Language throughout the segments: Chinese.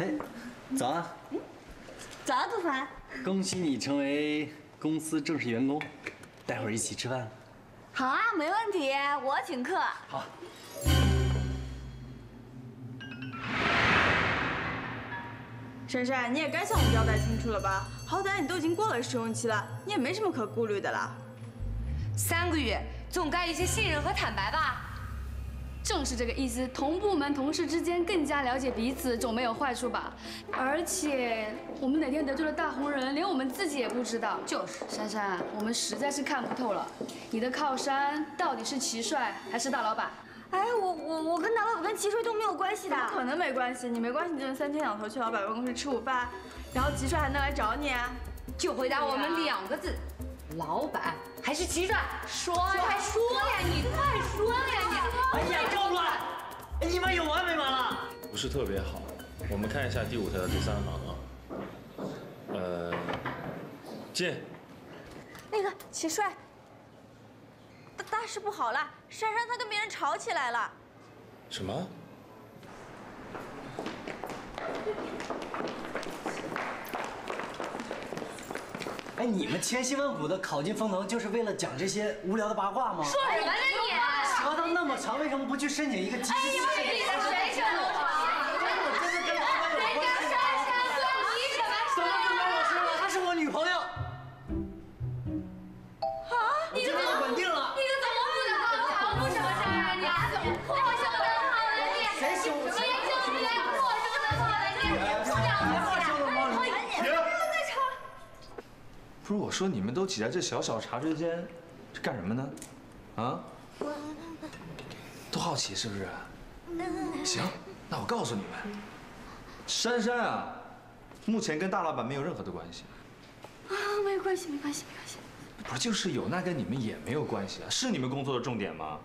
嘿，早啊！早啊，杜凡。恭喜你成为公司正式员工，待会儿一起吃饭。好啊，没问题，我请客。好。珊珊，你也该向我们交代清楚了吧？好歹你都已经过了试用期了，你也没什么可顾虑的了。三个月，总该一些信任和坦白吧？正是这个意思，同部门同事之间更加了解彼此，总没有坏处吧？而且我们哪天得罪了大红人，连我们自己也不知道。就是，珊珊，我们实在是看不透了，你的靠山到底是齐帅还是大老板？哎，我我我跟大老板跟齐帅都没有关系的，不可能没关系。你没关系，你就三天两头去老板办公室吃午饭，然后齐帅还能来找你，啊就回答我们两个字：老板还是齐帅？说呀，说呀，你快说呀你！哎呀，够了！你们有完没完了？不是特别好，我们看一下第五条的第三行啊。呃，进。那个齐帅。大事不好了，珊珊她跟别人吵起来了。什么？哎，你们千辛万苦的考进风投，就是为了讲这些无聊的八卦吗？说什么呢你？舌头那么长，为什么不去申请一个机哎，你们谁谁舌不是我说，你们都挤在这小小茶水间，是干什么呢？啊？都好奇是不是？行，那我告诉你们，珊珊啊，目前跟大老板没有任何的关系。啊，没有关系，没关系，没关系。不是，就是有，那跟你们也没有关系啊。是你们工作的重点吗？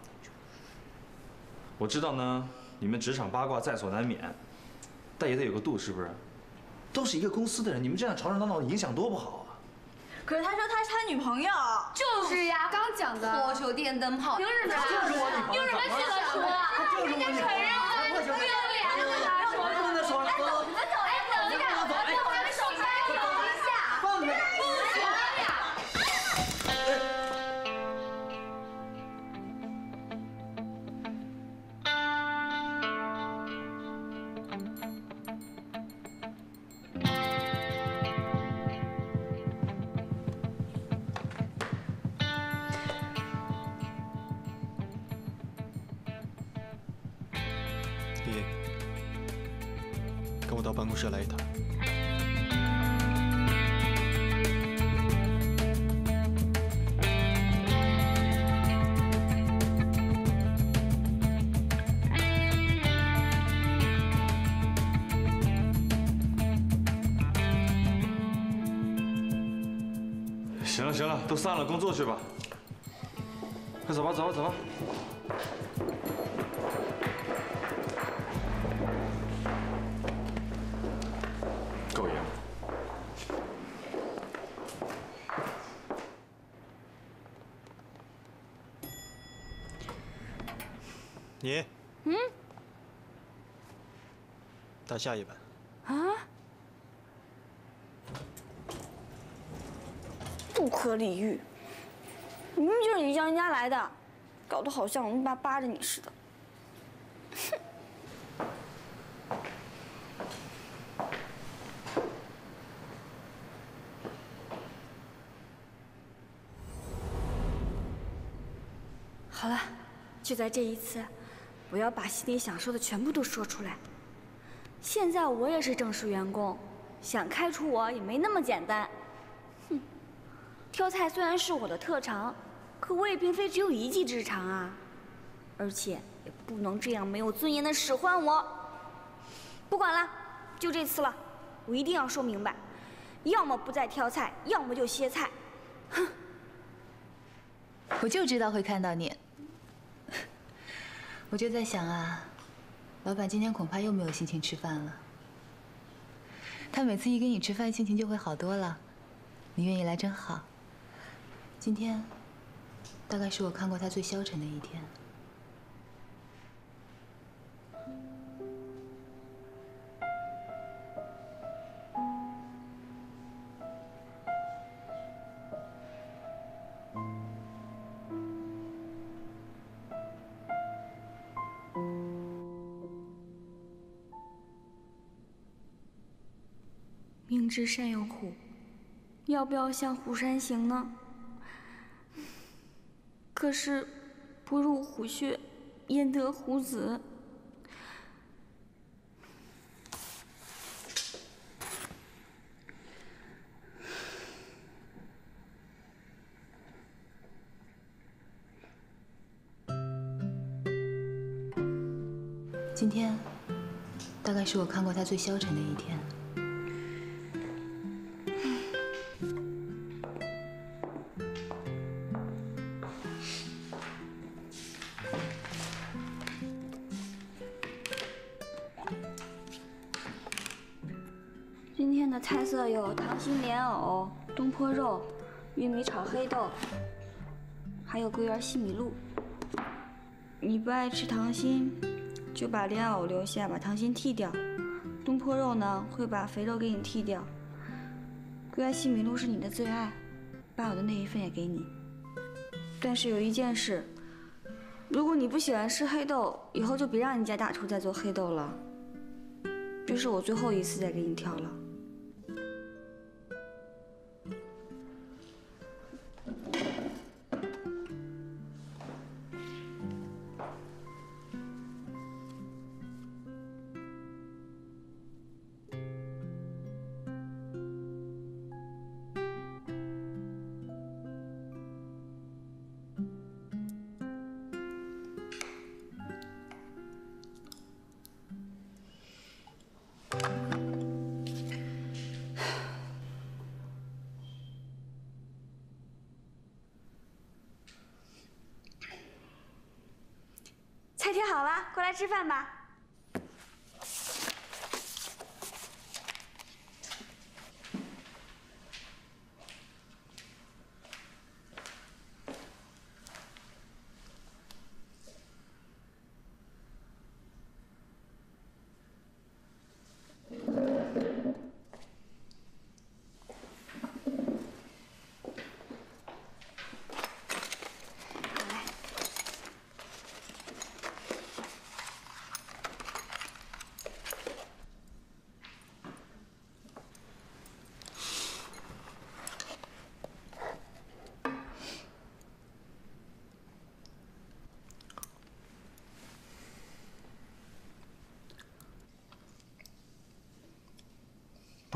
我知道呢，你们职场八卦在所难免，但也得有个度，是不是？都是一个公司的人，你们这样吵吵闹闹，影响多不好。可是他说他是他女朋友，就是呀，刚讲的破球电灯泡，凭什么？就是我女朋友，凭什么这么说？他就是我女朋散了，工作去吧。快走吧走吧走吧。你，嗯，打下一班。啊？李玉！明明就是你叫人家来的，搞得好像我们爸扒着你似的。哼！好了，就在这一次。我要把心里想说的全部都说出来。现在我也是正式员工，想开除我也没那么简单。挑菜虽然是我的特长，可我也并非只有一技之长啊。而且也不能这样没有尊严的使唤我。不管了，就这次了，我一定要说明白，要么不再挑菜，要么就歇菜。哼！我就知道会看到你。我就在想啊，老板今天恐怕又没有心情吃饭了。他每次一跟你吃饭，心情就会好多了。你愿意来真好。今天大概是我看过他最消沉的一天。明知山有虎要不要向虎山行呢？可是，不入虎穴，焉得虎子？今天，大概是我看过他最消沉的一天。坡肉、玉米炒黑豆，还有桂圆西米露。你不爱吃糖心，就把莲藕留下，把糖心剔掉。东坡肉呢，会把肥肉给你剔掉。桂圆西米露是你的最爱，把我的那一份也给你。但是有一件事，如果你不喜欢吃黑豆，以后就别让你家大厨再做黑豆了。这是我最后一次再给你挑了。吃饭吧。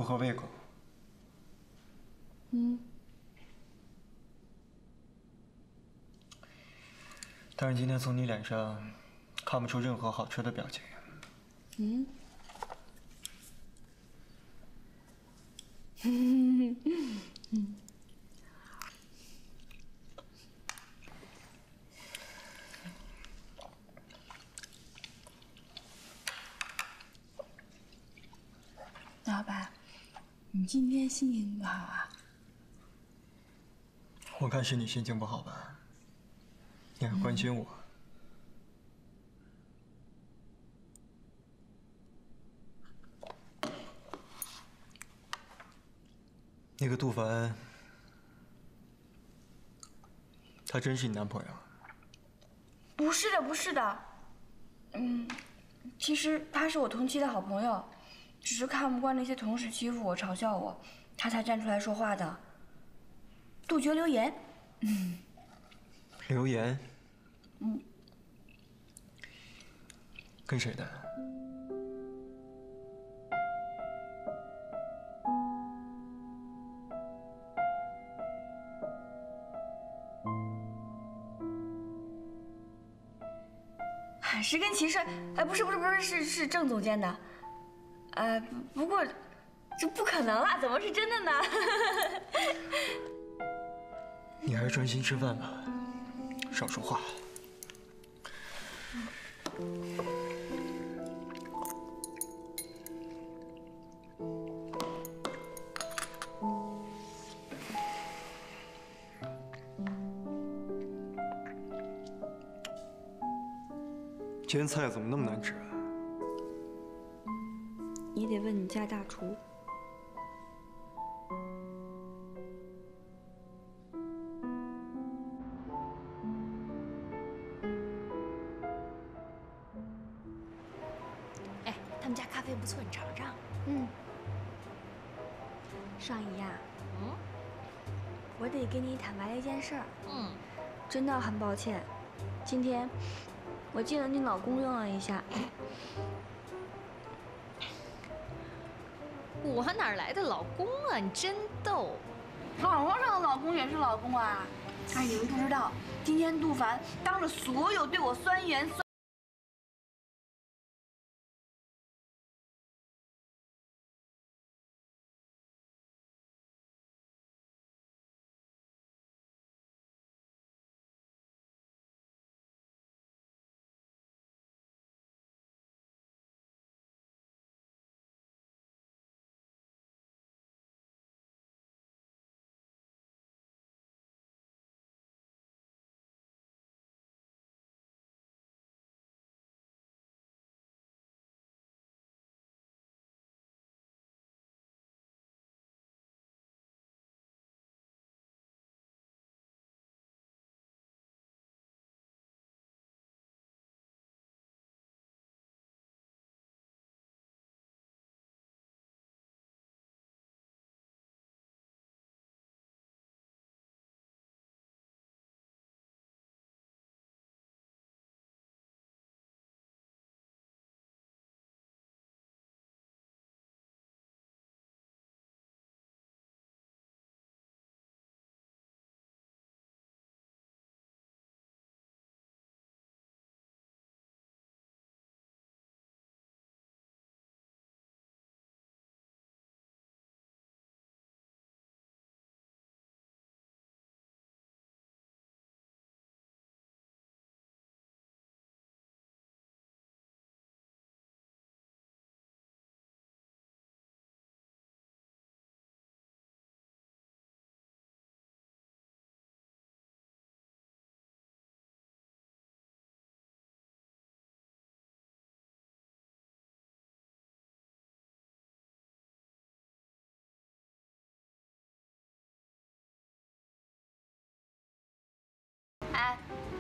合胃口。嗯，但是今天从你脸上看不出任何好吃的表情。嗯。嗯。老板，你今天心情不好啊？我看是你心情不好吧？你还关心我？那个杜凡，他真是你男朋友？不是的，不是的。嗯，其实他是我同期的好朋友，只是看不惯那些同事欺负我、嘲笑我，他才站出来说话的。杜绝流言。嗯。流言？嗯。跟谁的？是跟齐帅，哎，不是不是不是，是是郑总监的，呃，不过这不可能啦，怎么是真的呢？你还是专心吃饭吧，少说话。今天菜怎么那么难吃啊？你得问你家大厨。抱歉，今天我借了你老公用了一下。我哪来的老公啊？你真逗。网络上的老公也是老公啊！哎，你们不知道，今天杜凡当着所有对我酸言酸。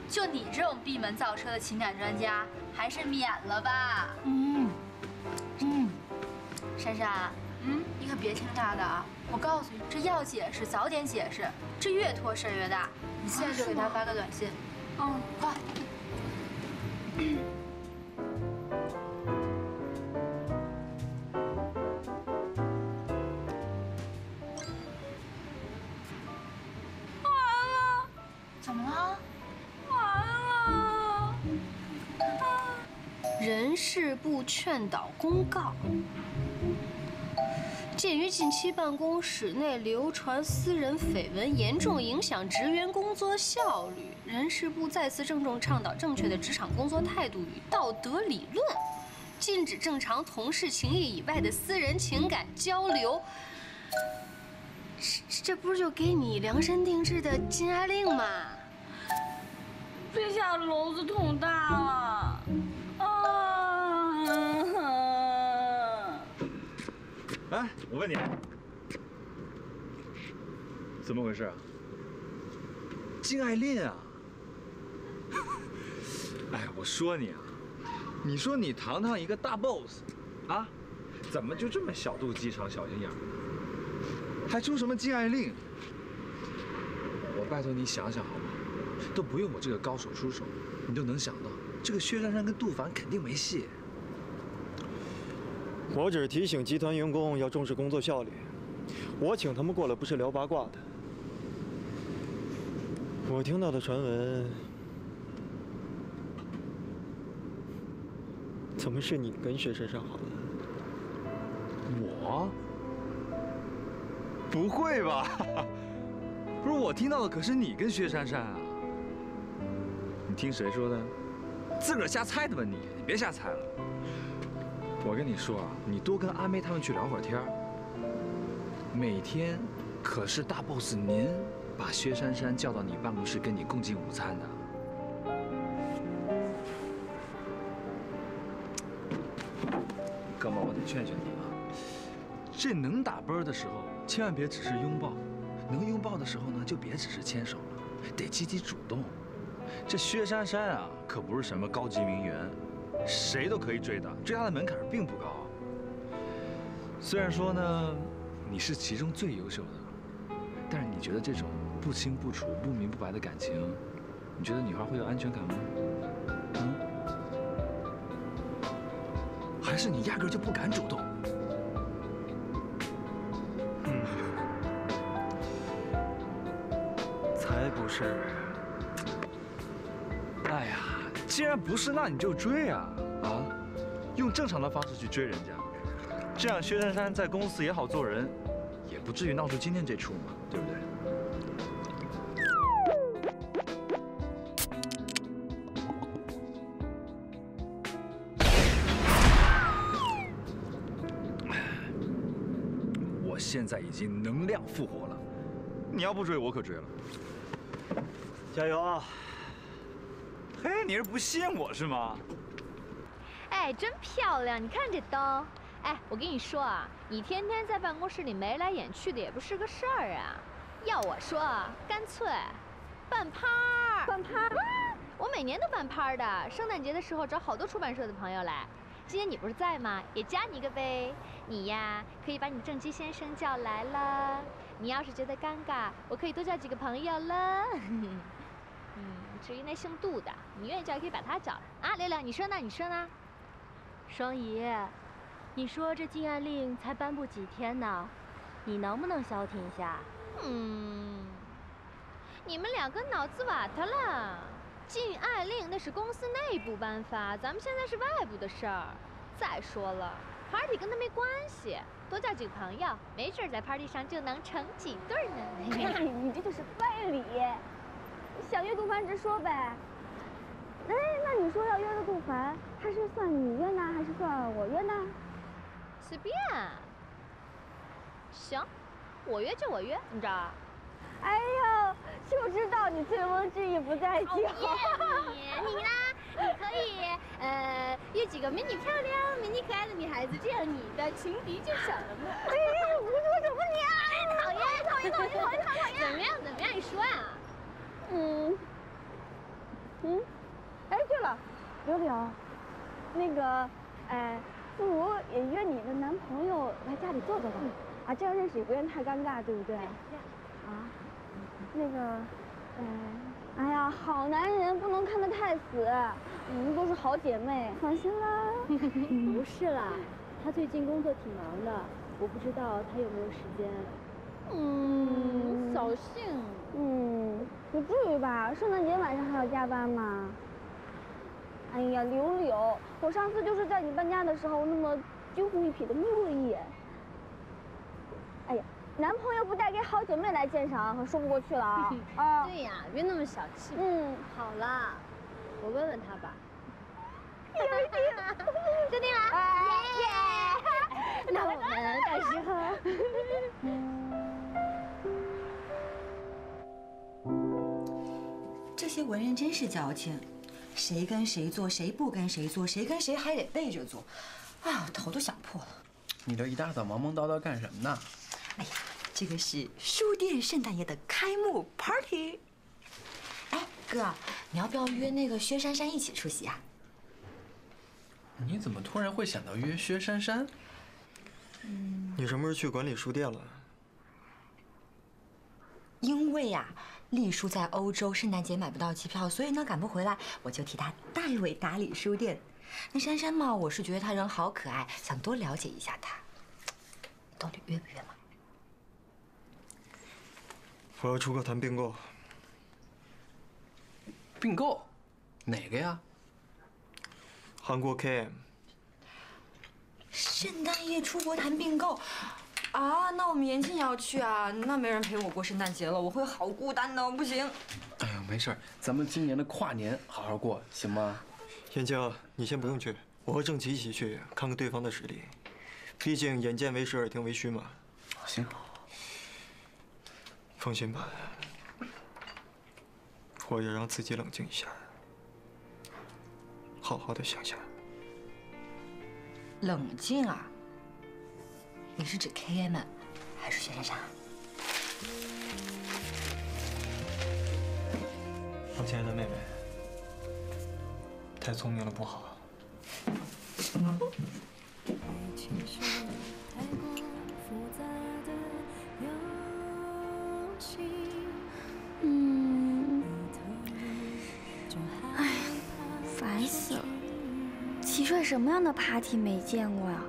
就你这种闭门造车的情感专家，还是免了吧。嗯，嗯，珊珊，嗯，你可别听他的啊！我告诉你，这要解释早点解释，这越拖事儿越大。你现在就给他发个短信。嗯，快。事部劝导公告：鉴于近期办公室内流传私人绯闻，严重影响职员工作效率，人事部再次郑重倡导正确的职场工作态度与道德理论，禁止正常同事情谊以外的私人情感交流。这这不是就给你量身定制的禁爱令吗？这下篓子捅大了！哎，我问你，怎么回事啊？禁爱令啊！哎，我说你啊，你说你堂堂一个大 boss，啊，怎么就这么小肚鸡肠、小心眼儿？还出什么禁爱令？我拜托你想想好吗？都不用我这个高手出手，你都能想到，这个薛珊珊跟杜凡肯定没戏。我只是提醒集团员工要重视工作效率。我请他们过来不是聊八卦的。我听到的传闻，怎么是你跟薛珊珊好了？我？不会吧？不是我听到的，可是你跟薛珊珊啊？你听谁说的？自个儿瞎猜的吧你？你别瞎猜了。我跟你说啊，你多跟阿妹他们去聊会儿天。每天可是大 boss 您把薛珊珊叫到你办公室跟你共进午餐的。哥们，我得劝劝你啊，这能打啵的时候，千万别只是拥抱；能拥抱的时候呢，就别只是牵手了，得积极主动。这薛珊珊啊，可不是什么高级名媛，谁都可以追的，追她的门槛并不高。虽然说呢，你是其中最优秀的，但是你觉得这种不清不楚、不明不白的感情，你觉得女孩会有安全感吗？嗯？还是你压根就不敢主动？嗯，才不是。既然不是，那你就追啊啊！用正常的方式去追人家，这样薛珊珊在公司也好做人，也不至于闹出今天这出嘛，对不对？我现在已经能量复活了，你要不追我可追了。加油啊！嘿，你是不信我是吗？哎，真漂亮！你看这灯。哎，我跟你说啊，你天天在办公室里眉来眼去的也不是个事儿啊。要我说，干脆办趴儿。办趴儿？我每年都办趴儿的。圣诞节的时候找好多出版社的朋友来。今天你不是在吗？也加你一个呗。你呀，可以把你正畸先生叫来了。你要是觉得尴尬，我可以多叫几个朋友了。嗯，至于那姓杜的，你愿意叫也可以把他叫来啊。六六，你说呢？你说呢？双姨，你说这禁爱令才颁布几天呢，你能不能消停一下？嗯，你们两个脑子瓦特了。禁爱令那是公司内部颁发，咱们现在是外部的事儿。再说了，party 跟他没关系，多叫几个朋友，没准在 party 上就能成几对呢。你这就是非礼，想约杜凡直说呗。哎，那你说要约的杜凡，他是算你约呢，还是算我约呢？随便。行，我约就我约，怎么着？哎呦，就知道你醉翁之意不在酒。你你呢？你可以呃约几个美女漂亮、美女可爱的女孩子，这样你的情敌就少了嘛。哎呀，胡说什么你啊！讨厌讨厌讨厌讨厌讨厌！怎么样怎么样？你说呀？嗯嗯，哎对了，刘柳，那个哎，不如也约你的男朋友来家里坐坐吧，啊，这样认识也不愿太尴尬，对不对？啊，那个，哎，哎呀，好男人不能看得太死，我们都是好姐妹，放心啦。不是啦，他最近工作挺忙的，我不知道他有没有时间。嗯，扫兴。嗯，不至于吧？圣诞节晚上还要加班吗？哎呀，柳柳，我上次就是在你搬家的时候那么惊鸿一瞥的瞄了一眼。哎呀。男朋友不带给好姐妹来鉴赏，可说不过去了啊！啊，对呀，别那么小气。嗯，好了，我问问他吧。定，确定了。耶！那我们到时候……这些文人真是矫情，谁跟谁做，谁不跟谁做，谁跟谁还得背着做，啊，头都想破了。你这一大早忙忙叨叨干什么呢？哎呀，这个是书店圣诞夜的开幕 party。哎，哥，你要不要约那个薛珊珊一起出席啊？你怎么突然会想到约薛珊珊？嗯，你什么时候去管理书店了？因为呀，丽叔在欧洲，圣诞节买不到机票，所以呢赶不回来，我就替他代为打理书店。那珊珊嘛，我是觉得她人好可爱，想多了解一下她。到底约不约嘛？我要出国谈并购。并购，哪个呀？韩国 KM。圣诞夜出国谈并购，啊，那我们延庆也要去啊，那没人陪我过圣诞节了，我会好孤单的，不行。哎呀，没事咱们今年的跨年好好过，行吗？延庆，你先不用去，我和郑琪一起去，看看对方的实力。毕竟眼见为实，耳听为虚嘛。行。放心吧，我要让自己冷静一下，好好的想想。冷静啊？你是指 K M 还是薛杉杉？我亲爱的妹妹，太聪明了不好。嗯。哎，烦死了！齐帅什么样的 party 没见过呀？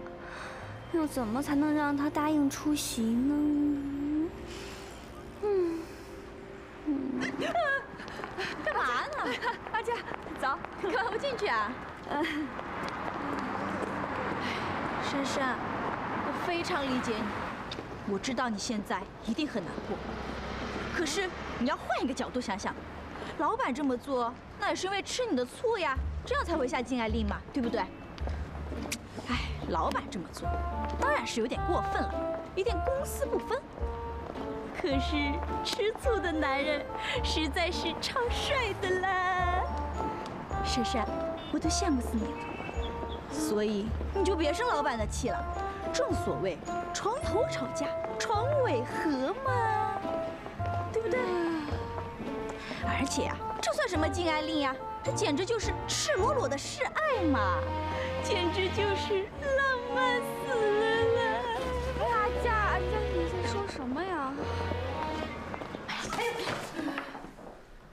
要怎么才能让他答应出席呢？嗯，嗯，干嘛呢？阿佳，走，干嘛不进去啊？珊珊，我非常理解你，我知道你现在一定很难过。可是你要换一个角度想想，老板这么做，那也是因为吃你的醋呀，这样才会下禁爱令嘛，对不对？哎，老板这么做，当然是有点过分了，有点公私不分。可是吃醋的男人实在是超帅的啦，珊珊，我都羡慕死你了。所以你就别生老板的气了。正所谓床头吵架床尾和嘛，对不对？而且呀，这算什么禁爱令呀？这简直就是赤裸裸的示爱嘛，简直就是浪漫死了啦！阿佳，阿佳，你在说什么呀？哎，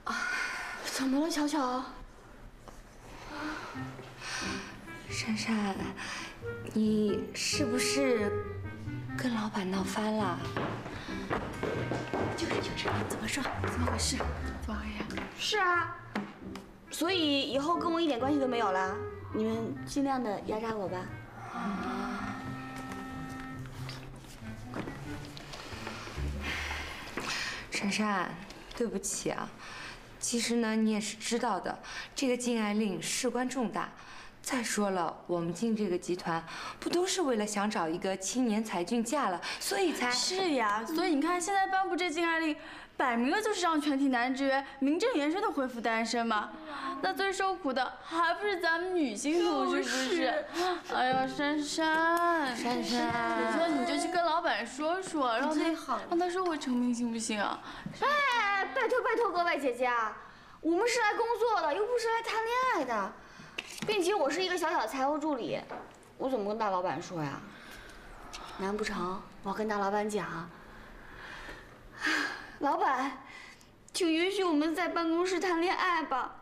啊，怎么了，巧巧？珊珊，你是不是跟老板闹翻了？就是就是，怎么说？怎么回事？怎么回事？是啊，所以以后跟我一点关系都没有了。你们尽量的压榨我吧。珊珊，对不起啊。其实呢，你也是知道的，这个禁爱令事关重大。再说了，我们进这个集团，不都是为了想找一个青年才俊嫁了，所以才是呀。所以你看，现在颁布这禁爱令，摆明了就是让全体男职员名正言顺的恢复单身嘛。那最受苦的还不是咱们女性同事，是不是？哎呀，珊珊，珊珊，我说你就去跟老板说说，让他让他收回成命，行不行啊？哎，拜托拜托各位姐姐啊，我们是来工作的，又不是来谈恋爱的。并且我是一个小小的财务助理，我怎么跟大老板说呀？难不成我要跟大老板讲？老板，请允许我们在办公室谈恋爱吧，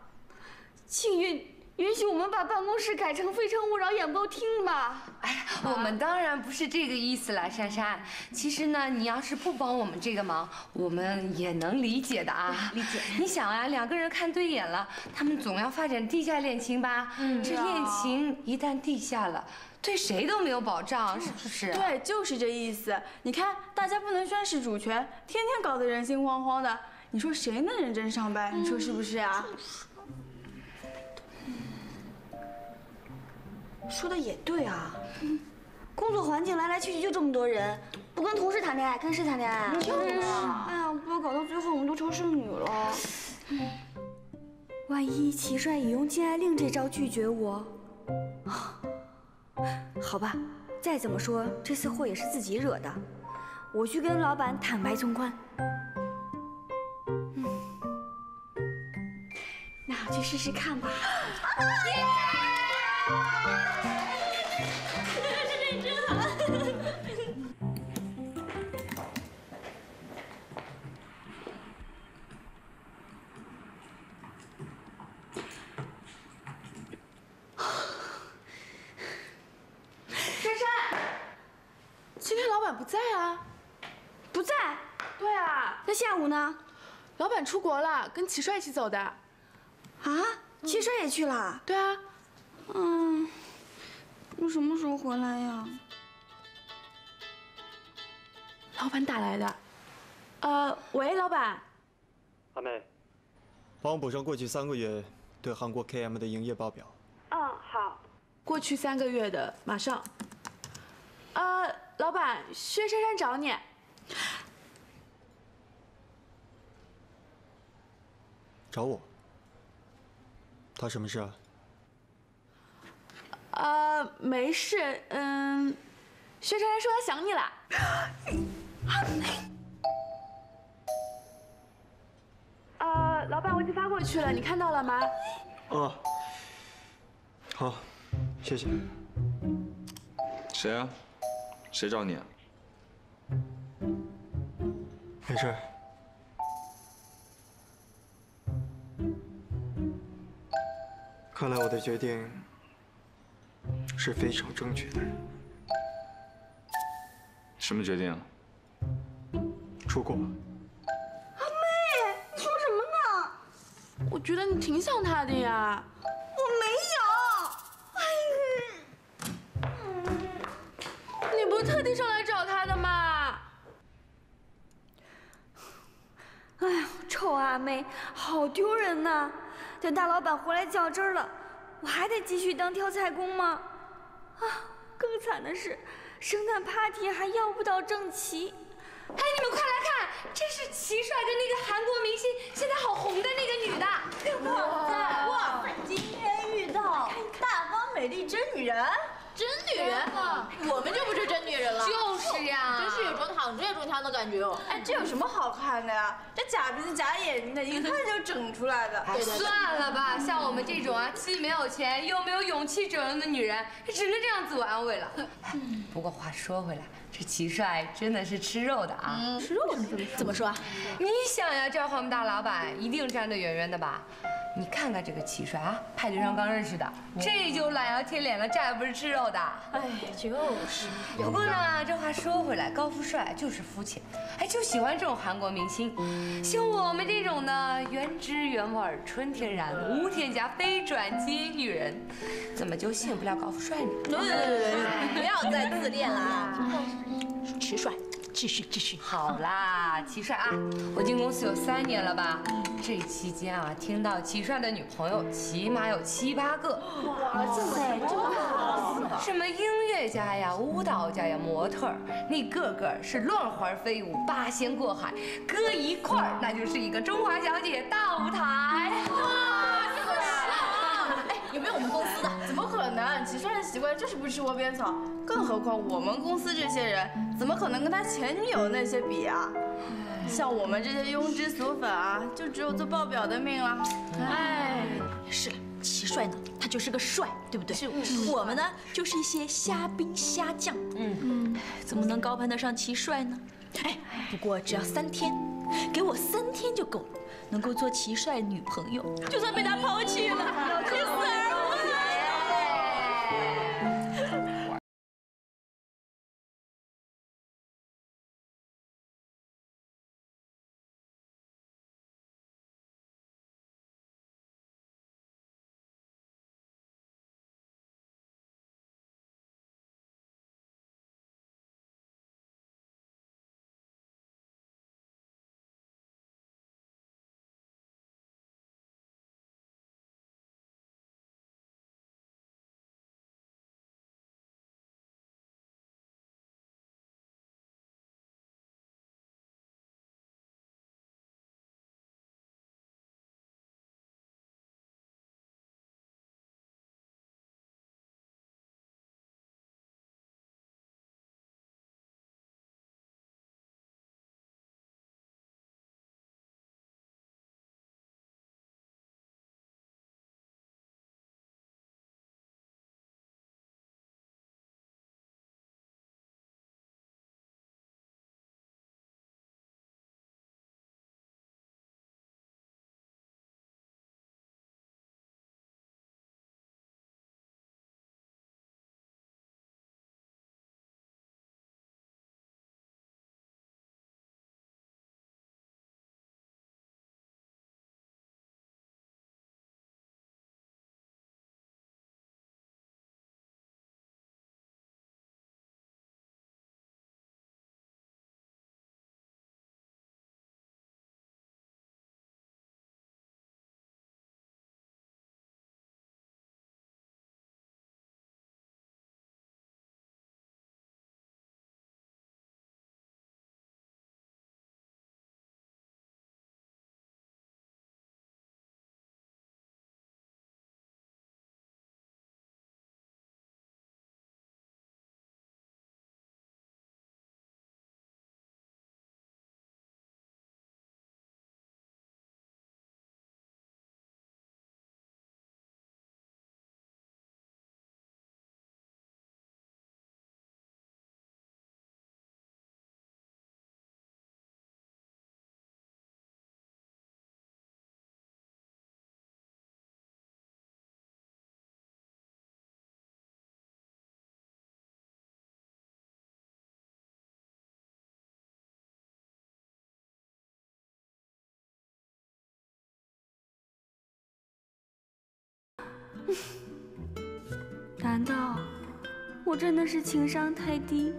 请允。允许我们把办公室改成《非诚勿扰》演播厅吧。哎呀，我们当然不是这个意思了，珊珊。其实呢，你要是不帮我们这个忙，我们也能理解的啊。理解。你想啊，两个人看对眼了，他们总要发展地下恋情吧？嗯。这恋情一旦地下了，对谁都没有保障，是不是？对，就是这意思。你看，大家不能宣誓主权，天天搞得人心惶惶的，你说谁能认真上班？你说是不是啊？说的也对啊，工作环境来来去去就这么多人，不跟同事谈恋爱，跟谁谈恋爱？就是，哎呀，不要搞到最后我们都成剩女了。万一齐帅也用禁爱令这招拒绝我，好吧，再怎么说这次祸也是自己惹的，我去跟老板坦白从宽。嗯，那我去试试看吧。不在啊，不在。对啊，那下午呢？老板出国了，跟齐帅一起走的。啊，齐帅也去了？对啊。嗯，你什么时候回来呀？老板打来的。呃，喂，老板。阿妹，帮我补上过去三个月对韩国 KM 的营业报表。嗯，好。过去三个月的，马上。呃。老板，薛珊珊找你。找我？他什么事啊？呃，没事。嗯，薛珊珊说她想你了。呃，老板，我已经发过去了，你看到了吗？哦。好，谢谢。谁啊？谁找你啊？没事。看来我的决定是非常正确的。什么决定？出国。阿妹，你说什么呢？我觉得你挺想他的呀。特地上来找他的嘛？哎呀，臭阿妹，好丢人呐！等大老板回来较真了，我还得继续当挑菜工吗？啊，更惨的是，圣诞 party 还要不到正旗。哎，你们快来看，这是齐帅跟那个韩国明星，现在好红的那个女的。哇哇塞，今天遇到大方美丽真女人。真女人，我们就不是真女人了。就是呀，真是有种躺着也中枪的感觉哦。哎，这有什么好看的呀？这假鼻子假眼睛的，一看就整出来的。算了吧，像我们这种啊，既没有钱又没有勇气整容的女人，只能这样自我安慰了。不过话说回来，这齐帅真的是吃肉的啊。吃肉怎么怎么说？你想呀，这我们大老板一定站得远远的吧？你看看这个齐帅啊，派对上刚认识的，这就懒腰贴脸了，这还不是吃肉的？哎，就是。不过呢，这话说回来，高富帅就是肤浅，哎，就喜欢这种韩国明星。像我们这种呢，原汁原味、纯天然、无添加、非转基因女人，怎么就吸引不了高富帅呢？对对对，不要再自恋了啊！齐帅。继续继续，好啦，齐帅啊，我进公司有三年了吧？这期间啊，听到齐帅的女朋友起码有七八个。哇塞，真好！什么音乐家呀、舞蹈家呀、模特儿，那个个是乱花飞舞、八仙过海，搁一块儿那就是一个中华小姐大舞台。哇，没有我们公司的？怎么可能？齐帅的习惯就是不吃窝边草，更何况我们公司这些人，怎么可能跟他前女友那些比啊？像我们这些庸脂俗粉啊，就只有做报表的命了。哎，是了齐帅呢，他就是个帅，对不对？是。我们呢，就是一些虾兵虾将。嗯嗯，怎么能高攀得上齐帅呢？哎，不过只要三天，给我三天就够了，能够做齐帅女朋友，就算被他抛弃了，也 难道我真的是情商太低，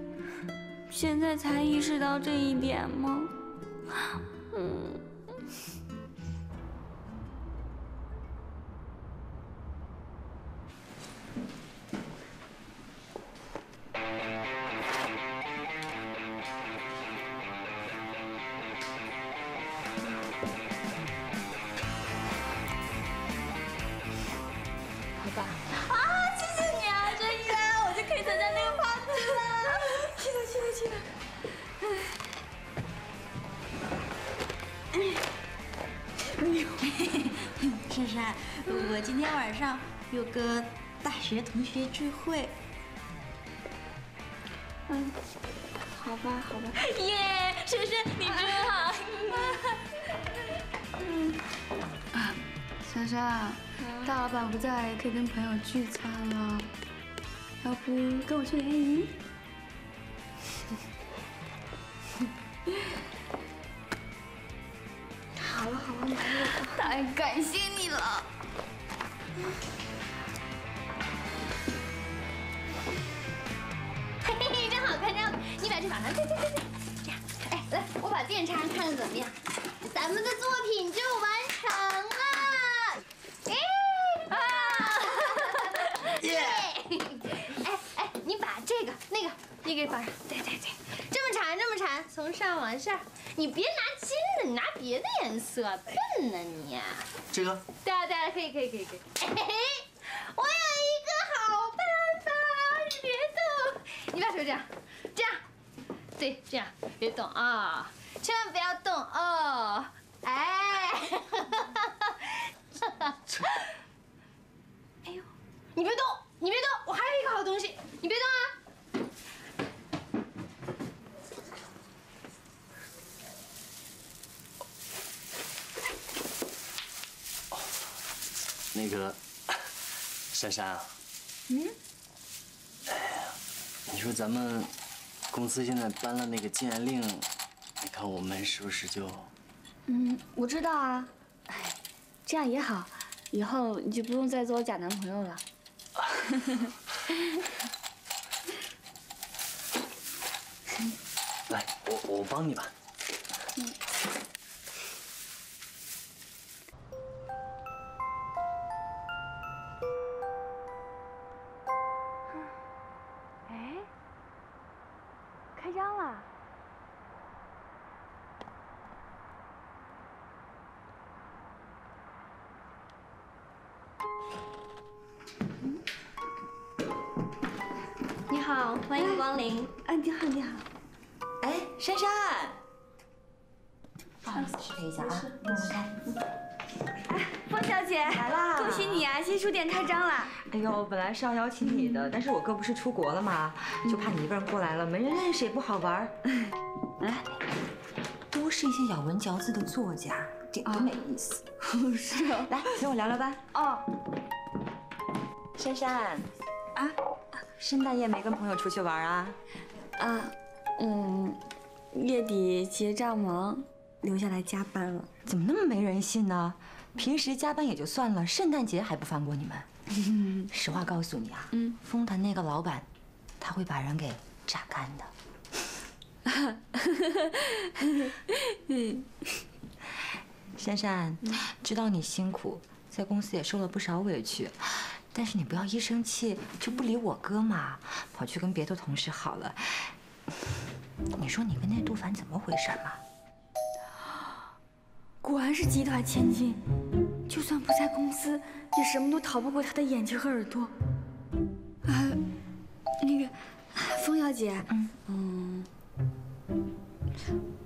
现在才意识到这一点吗？嗯。呦，珊珊，我今天晚上有个大学同学聚会。嗯，好吧好吧。耶，珊珊你真好。嗯。啊，珊珊，大老板不在，可以跟朋友聚餐了。要不跟我去联谊？太感谢你了。嘿 嘿嘿，真好看，真好看！你把这绑上，对对对对，这样。哎，来，我把电插上，看看怎么样？咱们的作品就完成了。哎啊！耶！哎哎，你把这个、那个，你给绑上。对对对，这么缠，这么缠，从上往下。你别拿金的，你拿别的颜色，笨呢你。这个。对啊对啊，可以可以可以可以。哎嘿嘿，我有一个好办法，你别动，你把手这样，这样，对，这样，别动啊，千万不要动哦。哎，哎呦，你别动，你别动，我还有一个好东西，你别动啊。那个，珊珊啊，嗯，哎呀你说咱们公司现在颁了那个禁言令，你看我们是不是就……嗯，我知道啊。哎，这样也好，以后你就不用再做我假男朋友了。来，我我帮你吧。本来是要邀请你的，但是我哥不是出国了吗？就怕你一个人过来了，没人认识也不好玩。来，多是一些咬文嚼字的作家，点都没意思。是啊。来，陪我聊聊吧。哦。珊珊，啊，圣诞夜没跟朋友出去玩啊？啊，嗯，月底结账忙，留下来加班了。怎么那么没人性呢？平时加班也就算了，圣诞节还不放过你们。实话告诉你啊，嗯，丰坛那个老板，他会把人给榨干的。嗯，珊珊，知道你辛苦，在公司也受了不少委屈，但是你不要一生气就不理我哥嘛，跑去跟别的同事好了。你说你跟那杜凡怎么回事嘛？果然是集团千金，就算不在公司，也什么都逃不过他的眼睛和耳朵。啊，那个，风小姐，嗯，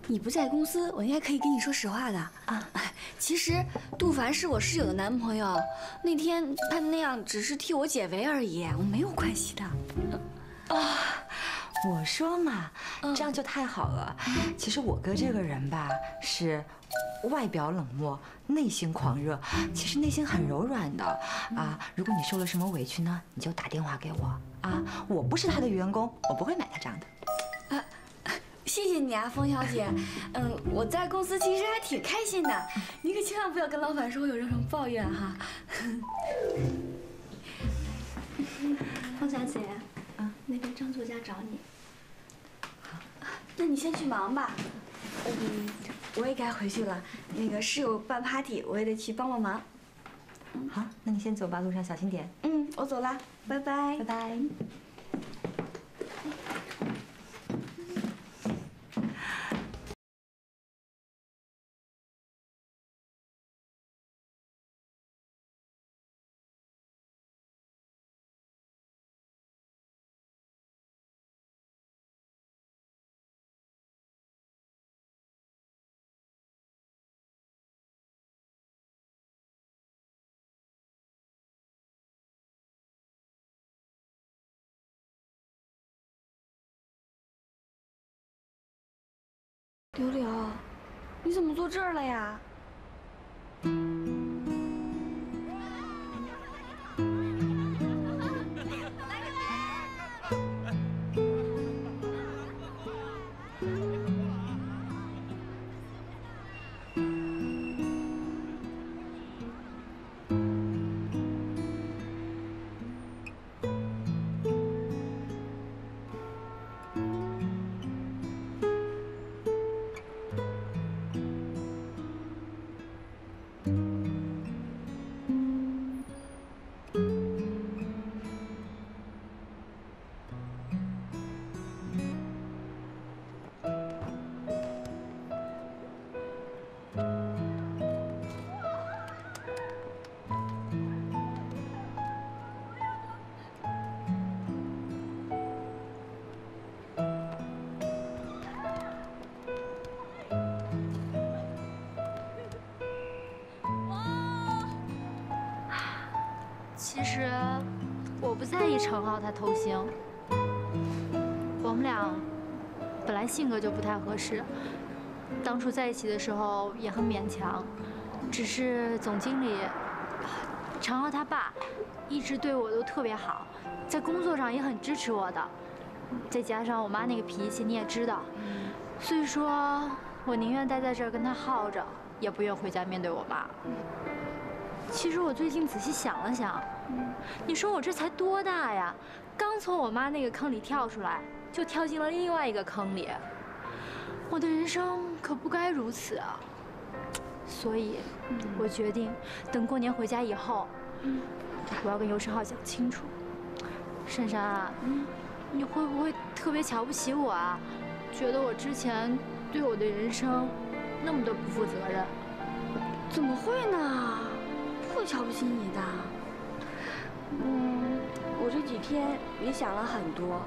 你不在公司，我应该可以跟你说实话的啊。其实杜凡是我室友的男朋友，那天他那样只是替我解围而已，我没有关系的。啊，我说嘛，这样就太好了。其实我哥这个人吧，是。外表冷漠，内心狂热，其实内心很柔软的啊！如果你受了什么委屈呢，你就打电话给我啊！我不是他的员工，我不会买他账的。啊，谢谢你啊，风小姐。嗯，我在公司其实还挺开心的，你可千万不要跟老板说我有任何抱怨哈。小姐，啊，那边张作家找你。好，那你先去忙吧。嗯，我也该回去了。那个室友办 party，我也得去帮帮忙。好，那你先走吧，路上小心点。嗯，我走了，拜拜。拜拜。刘柳，你怎么坐这儿了呀？在意程浩他偷腥，我们俩本来性格就不太合适，当初在一起的时候也很勉强，只是总经理程浩他爸一直对我都特别好，在工作上也很支持我的，再加上我妈那个脾气你也知道，所以说我宁愿待在这儿跟他耗着，也不愿回家面对我妈。其实我最近仔细想了想，你说我这才多大呀？刚从我妈那个坑里跳出来，就跳进了另外一个坑里。我的人生可不该如此啊！所以，我决定等过年回家以后，我要跟尤世浩讲清楚。珊珊啊，你会不会特别瞧不起我啊？觉得我之前对我的人生那么的不负责任？怎么会呢？会瞧不起你的。嗯，我这几天也想了很多。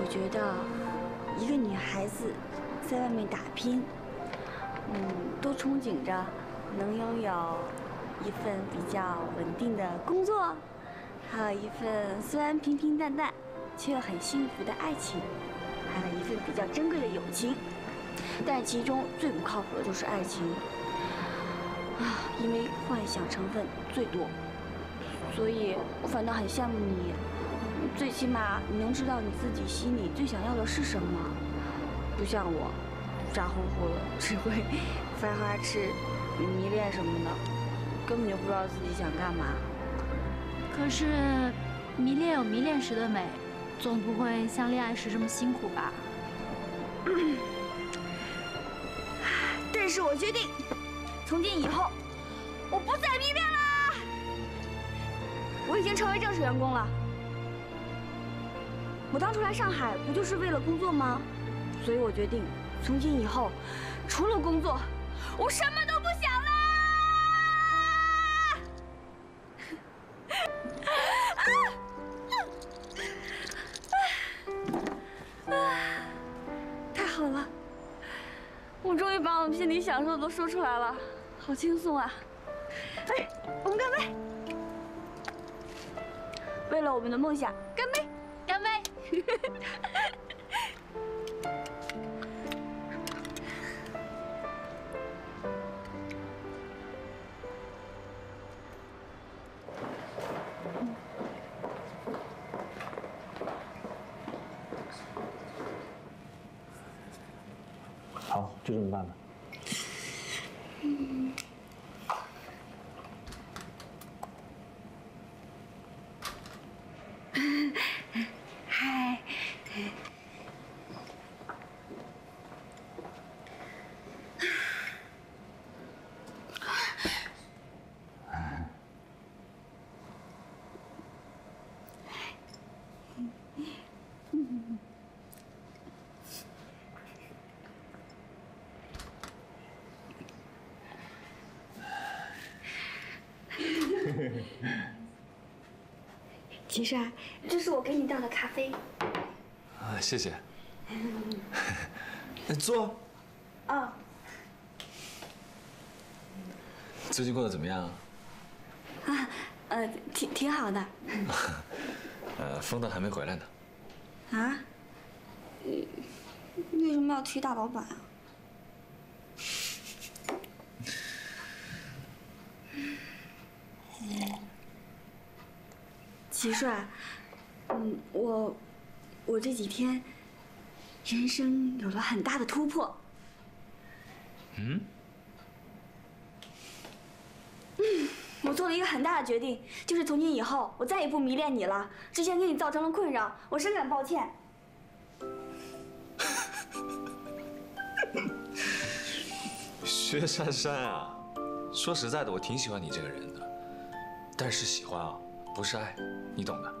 我觉得，一个女孩子在外面打拼，嗯，都憧憬着能拥有一份比较稳定的工作，还有一份虽然平平淡淡却又很幸福的爱情，还有一份比较珍贵的友情。但其中最不靠谱的就是爱情。啊，因为幻想成分最多，所以我反倒很羡慕你。最起码你能知道你自己心里最想要的是什么，不像我，傻乎乎的，只会发花痴、迷恋什么的，根本就不知道自己想干嘛。可是，迷恋有迷恋时的美，总不会像恋爱时这么辛苦吧？但是我决定。从今以后，我不再迷恋了。我已经成为正式员工了。我当初来上海不就是为了工作吗？所以我决定，从今以后，除了工作，我什么都不想了。太好了，我终于把我们心里想说的都说出来了。好轻松啊！哎，我们干杯！为了我们的梦想，干杯！干杯！好，就这么办吧。齐帅，这是我给你倒的咖啡。啊，谢谢。那坐。哦。最近过得怎么样？啊，呃，挺挺好的。呃，风灯还没回来呢。啊？为什么要提大老板啊？齐帅，嗯，我我这几天人生有了很大的突破。嗯？嗯，我做了一个很大的决定，就是从今以后我再也不迷恋你了。之前给你造成了困扰，我深感抱歉。薛珊珊啊，说实在的，我挺喜欢你这个人的，但是喜欢啊，不是爱，你懂的。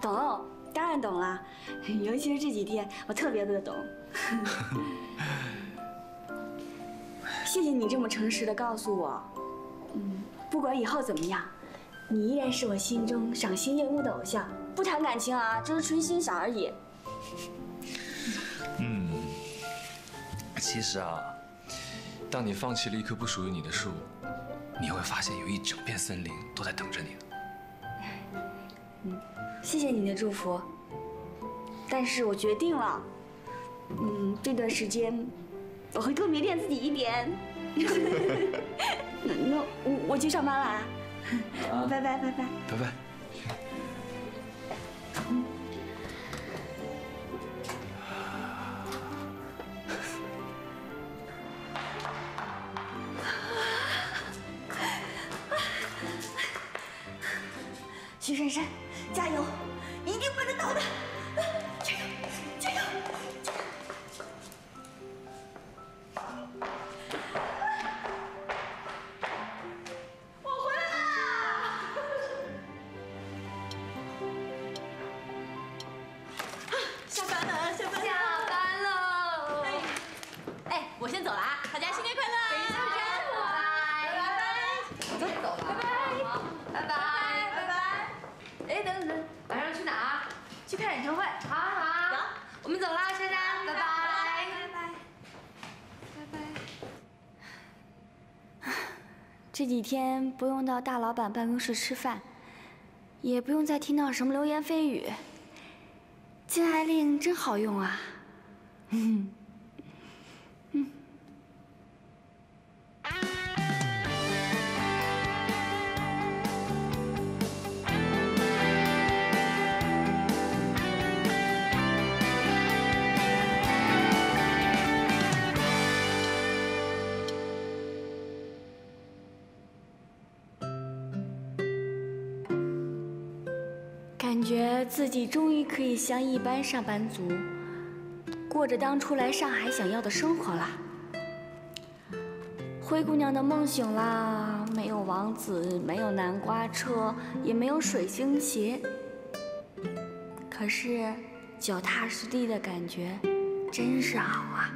懂，当然懂了，尤其是这几天，我特别的懂。谢谢你这么诚实的告诉我，嗯，不管以后怎么样，你依然是我心中赏心悦目的偶像。不谈感情啊，就是纯欣赏而已。嗯，其实啊，当你放弃了一棵不属于你的树，你会发现有一整片森林都在等着你呢。嗯，谢谢你的祝福。但是我决定了，嗯，这段时间我会多迷恋自己一点。那那我我去上班了啊，拜拜拜拜拜拜。徐珊珊，加油，几天不用到大老板办公室吃饭，也不用再听到什么流言蜚语。禁爱令真好用啊！自己终于可以像一般上班族，过着当初来上海想要的生活了。灰姑娘的梦醒了，没有王子，没有南瓜车，也没有水晶鞋。可是脚踏实地的感觉，真是好啊！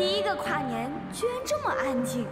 第一个跨年，居然这么安静。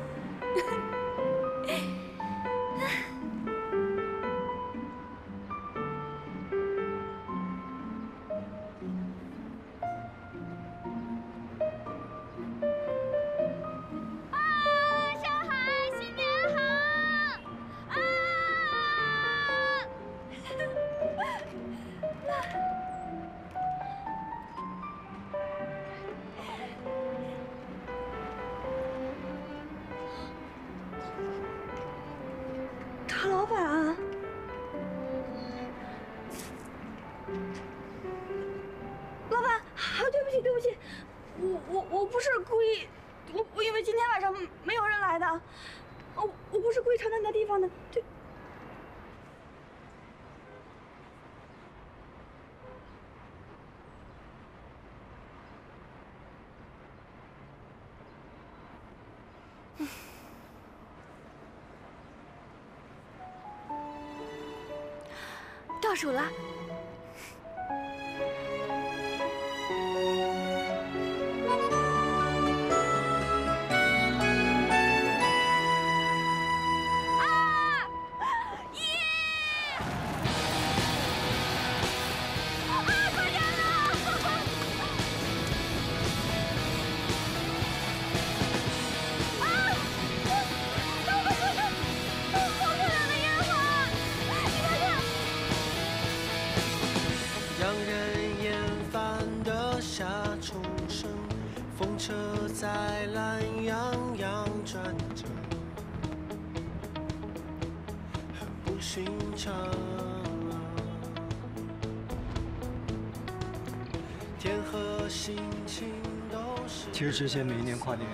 倒数了。寻常。天和心情都是。其实之前每一年跨年，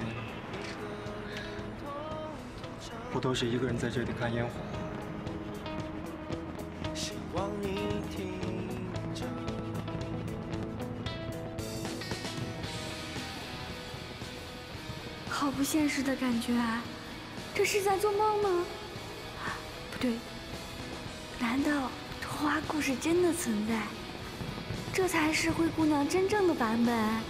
我都是一个人在这里看烟火。希望你听着。好不现实的感觉啊！这是在做梦吗？故事真的存在？这才是灰姑娘真正的版本。啊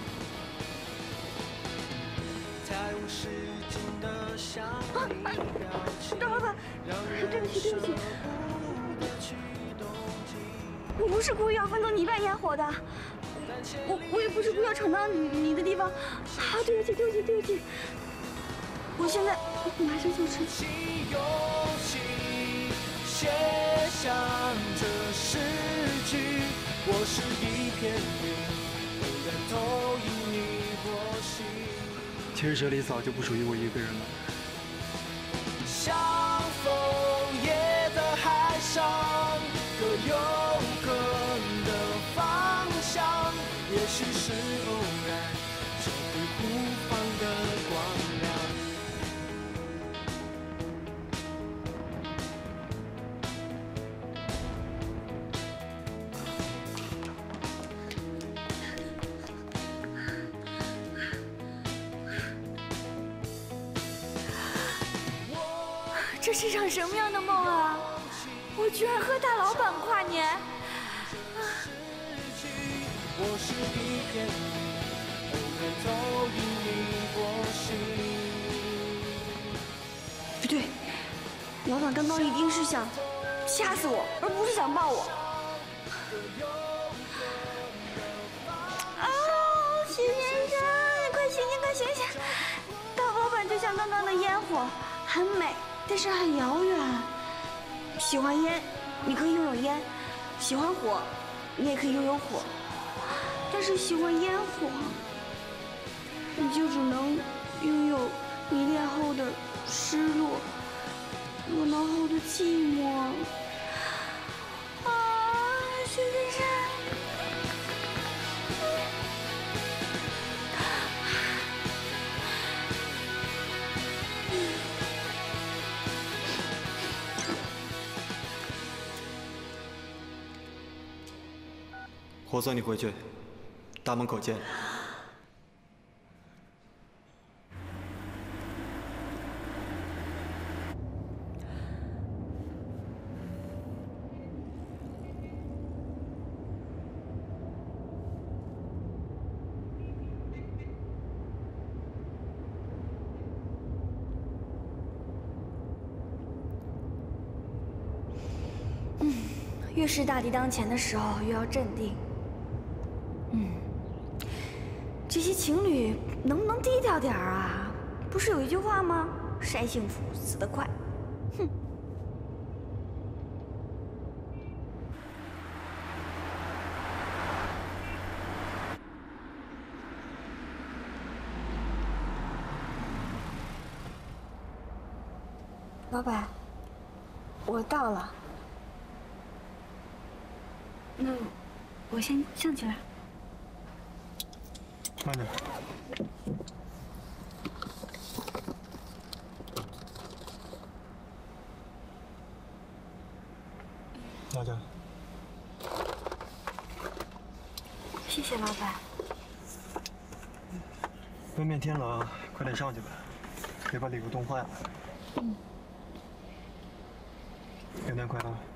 老板，对不起，对不起，我不是故意要分走你一半烟火的，我我也不是故意要闯到你你的地方，啊，对不起，对不起，对不起，我现在马上就去。勇气写下这诗句，我是一片云，投影你我心。其实这里早就不属于我一个人了。是场什么样的梦啊！我居然和大老板跨年。我是一片云，永远投影你我心。不对，老板刚刚一定是想吓死我，而不是想抱我。啊，许先生，你快醒醒，快醒醒！大老板就像刚刚的烟火，很美，但是很遥远。喜欢烟，你可以拥有烟；喜欢火，你也可以拥有火。但是喜欢烟火，你就只能拥有迷恋后的失落，落寞后的寂寞。我送你回去，大门口见。越是大敌当前的时候，越要镇定。嗯，这些情侣能不能低调点啊？不是有一句话吗？晒幸福死得快。哼。老板，我到了。那我先上去了。慢点。拿着。谢谢老板。外面天冷，快点上去吧，别把礼物冻坏了。嗯。元旦快乐。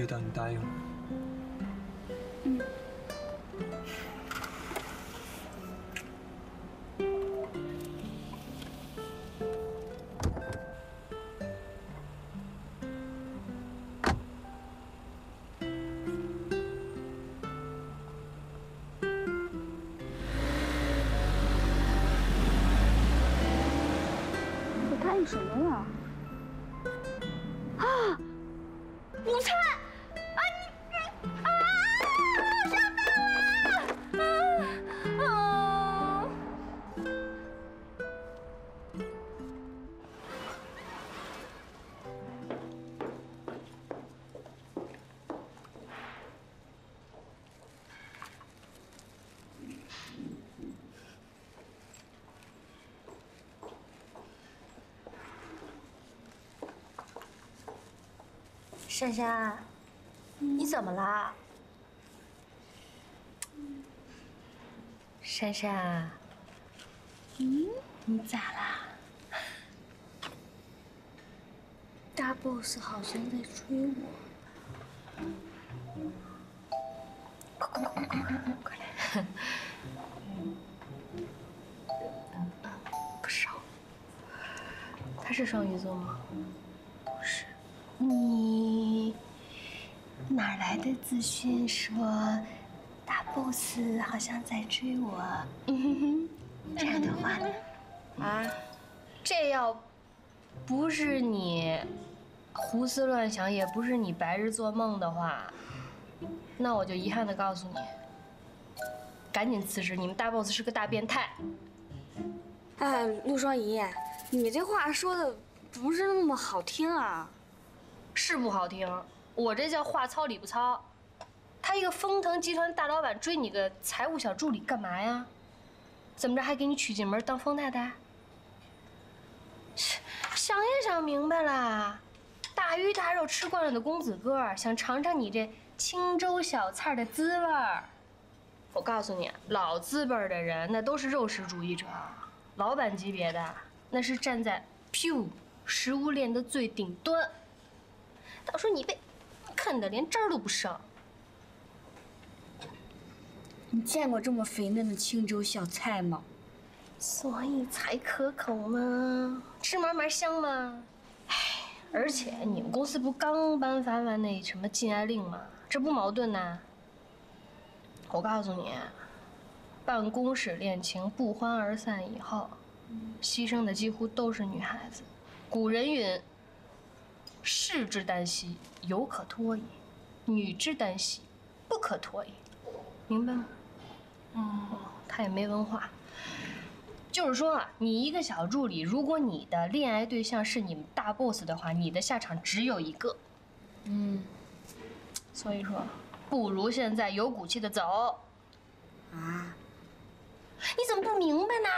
就当你答应了珊珊，你怎么了？珊珊，嗯，你咋啦？大 boss 好像在追我。快快快快快快来！不少。他是双鱼座吗？来的资讯说大 boss 好像在追我？嗯哼，这样的话，啊，这要不是你胡思乱想，也不是你白日做梦的话，那我就遗憾的告诉你，赶紧辞职！你们大 boss 是个大变态。哎，陆双怡，你这话说的不是那么好听啊。是不好听，我这叫话糙理不糙。他一个丰腾集团大老板追你个财务小助理干嘛呀？怎么着还给你娶进门当疯太太？想也想明白了，大鱼大肉吃惯了的公子哥，想尝尝你这清粥小菜的滋味儿。我告诉你，老资本的人那都是肉食主义者，老板级别的那是站在 PU 食物链的最顶端。到时候你被啃得连渣都不剩。你见过这么肥嫩的清粥小菜吗？所以才可口嘛，吃嘛嘛香嘛。哎，而且你们公司不刚颁发完那什么禁爱令吗？这不矛盾呐。我告诉你，办公室恋情不欢而散以后，牺牲的几乎都是女孩子。古人云。士之耽兮，犹可脱矣；女之耽兮，不可脱矣。明白吗？嗯，他也没文化。就是说啊，你一个小助理，如果你的恋爱对象是你们大 boss 的话，你的下场只有一个。嗯。所以说，不如现在有骨气的走。啊？你怎么不明白呢？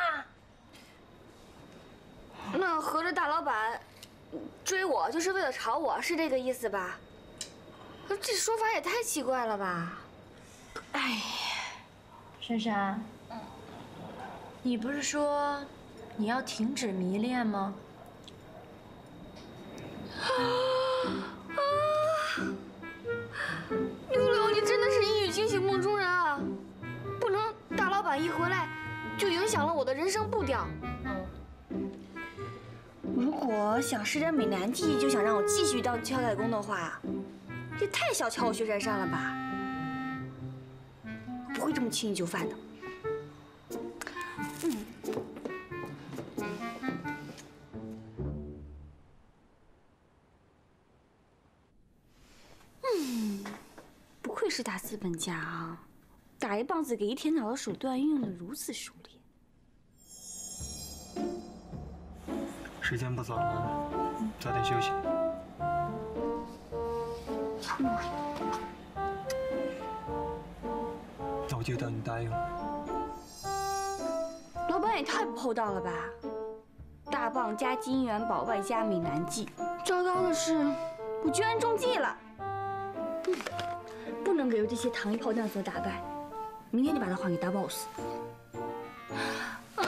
那合着大老板？追我就是为了炒我，是这个意思吧？这说法也太奇怪了吧！哎呀，珊珊，你不是说你要停止迷恋吗？啊！六六，你真的是一语惊醒梦中人啊！不能大老板一回来，就影响了我的人生步调。如果想施展美男计，就想让我继续当敲代工的话，也太小瞧我薛珊珊了吧！不会这么轻易就犯的。嗯，不愧是大资本家啊，打一棒子给一天脑的手段运用的如此熟练。时间不早了，早点休息。嗯。我就当你答应了。老板也太不厚道了吧！大棒加金元宝外加美男计，糟糕的是，我居然中计了。嗯，不能给这些糖衣炮弹所打败，明天就把它还给大 boss。嗯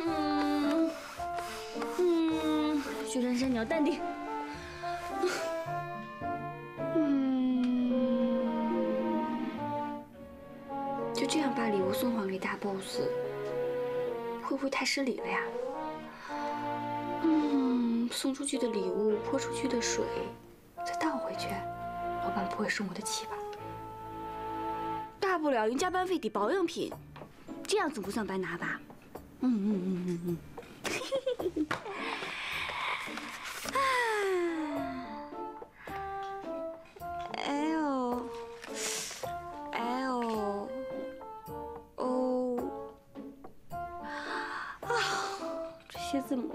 嗯嗯，薛杉杉，你要淡定。这样把礼物送还给大 boss，会不会太失礼了呀？嗯，送出去的礼物泼出去的水，再倒回去，老板不会生我的气吧？大不了用加班费抵保养品，这样总不算白拿吧？嗯嗯嗯嗯嗯。字母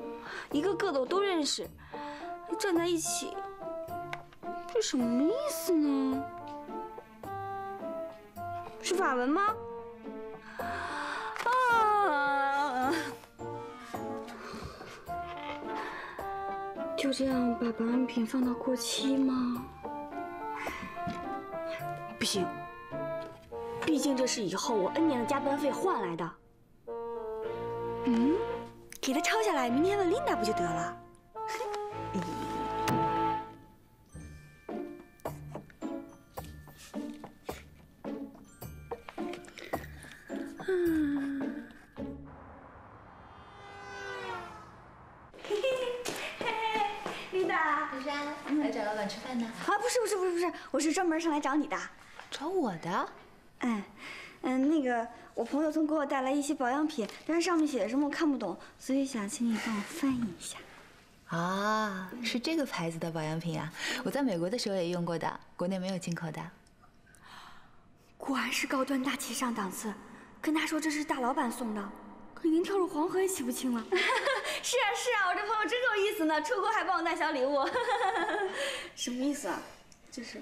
一个个的我都认识，站在一起，这什么意思呢？是法文吗？啊！就这样把保养品放到过期吗？不行，毕竟这是以后我 N 年的加班费换来的。嗯，给他抄下来，明天问琳达不就得了？琳达，来找老板吃饭呢？啊，不是不是不是不是，我是专门上来找你的。找我的？嗯，嗯，那个我朋友从给我带来一些保养品，但是上面写的什么我看不懂，所以想请你帮我翻译一下。啊，是这个牌子的保养品啊！我在美国的时候也用过的，国内没有进口的。果然是高端大气上档次，跟他说这是大老板送的，可您跳入黄河也洗不清了。是啊是啊，我这朋友真够意思呢，出国还帮我带小礼物。什么意思啊？就是，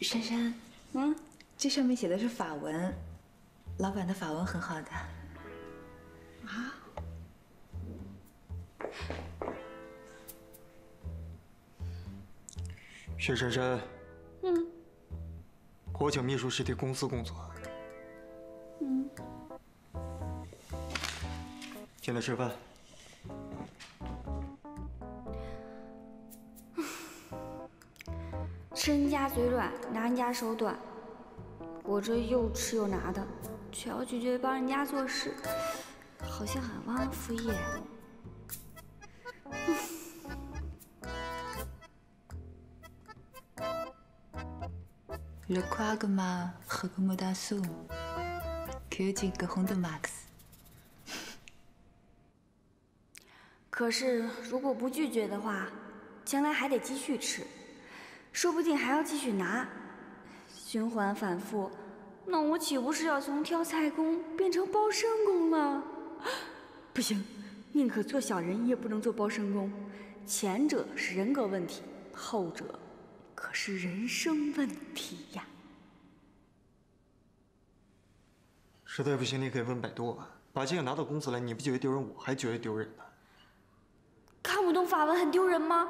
珊珊，嗯，这上面写的是法文，老板的法文很好的。啊？薛珊珊，嗯我请秘书是替公司工作，嗯，进来吃饭。吃人家嘴软，拿人家手短，我这又吃又拿的，却要拒绝帮人家做事，好像很忘恩负义。Je crois que ma recommandation que tu g r a n d max。可是如果不拒绝的话，将来还得继续吃，说不定还要继续拿，循环反复，那我岂不是要从挑菜工变成包身工了？不行，宁可做小人，也不能做包身工。前者是人格问题，后者可是人生问题呀。实在不行，你可以问百度啊。把这个拿到公司来，你不觉得丢人，我还觉得丢人呢。看不懂法文很丢人吗？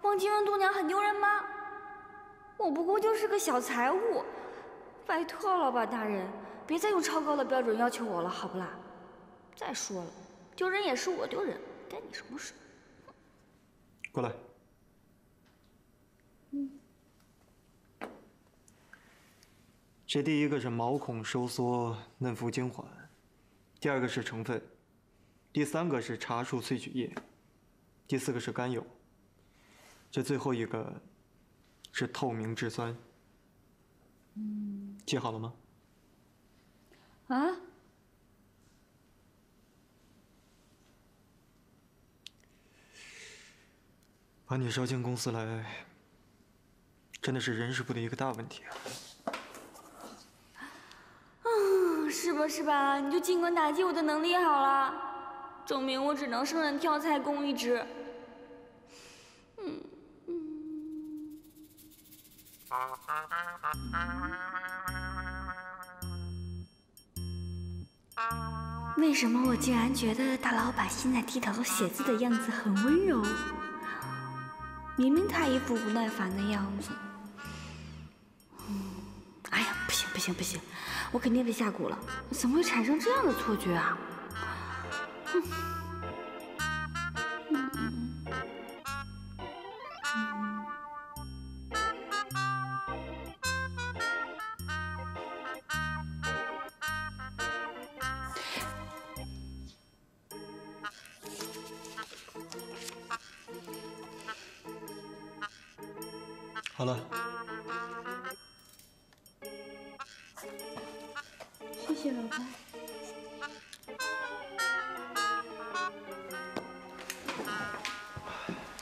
忘记问度娘很丢人吗？我不过就是个小财务，拜托老板大人，别再用超高的标准要求我了，好不啦？再说了，丢人也是我丢人，干你什么事？过来。嗯，这第一个是毛孔收缩嫩肤精华，第二个是成分，第三个是茶树萃取液，第四个是甘油，这最后一个是透明质酸。嗯，记好了吗？啊？把你招进公司来，真的是人事部的一个大问题啊。啊，是吧是吧？你就尽管打击我的能力好了，证明我只能胜任挑菜工一职。嗯嗯。为什么我竟然觉得大老板现在低头写字的样子很温柔？明明他一副不耐烦的样子。嗯，哎呀，不行不行不行，我肯定被下蛊了！怎么会产生这样的错觉啊？嗯好了，谢谢老板。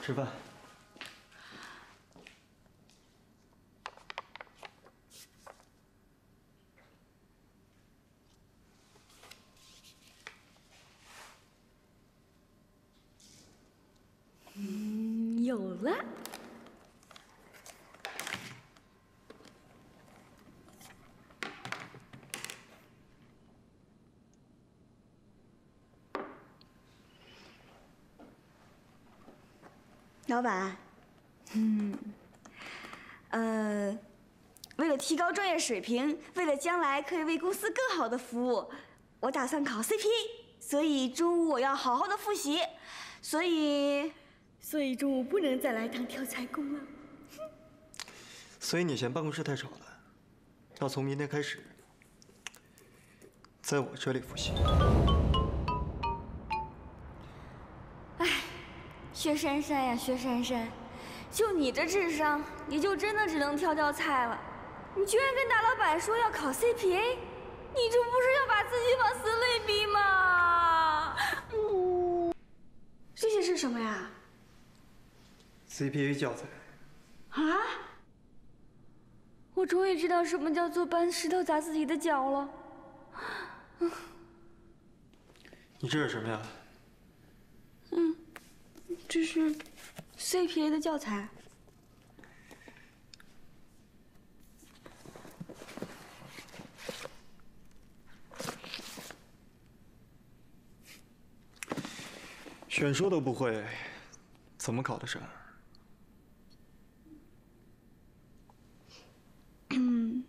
吃饭。嗯，有了。老板，嗯，呃，为了提高专业水平，为了将来可以为公司更好的服务，我打算考 CPA，所以中午我要好好的复习，所以，所以中午不能再来当挑菜工了。所以你嫌办公室太吵了，要从明天开始，在我这里复习。薛珊珊呀，薛珊珊，就你这智商，你就真的只能挑挑菜了。你居然跟大老板说要考 CPA，你这不是要把自己往死里逼吗？嗯，这些是什么呀？CPA 教材，啊？我终于知道什么叫做搬石头砸自己的脚了。你这是什么呀？嗯，这是 CPA 的教材。选书都不会，怎么考得上？嗯，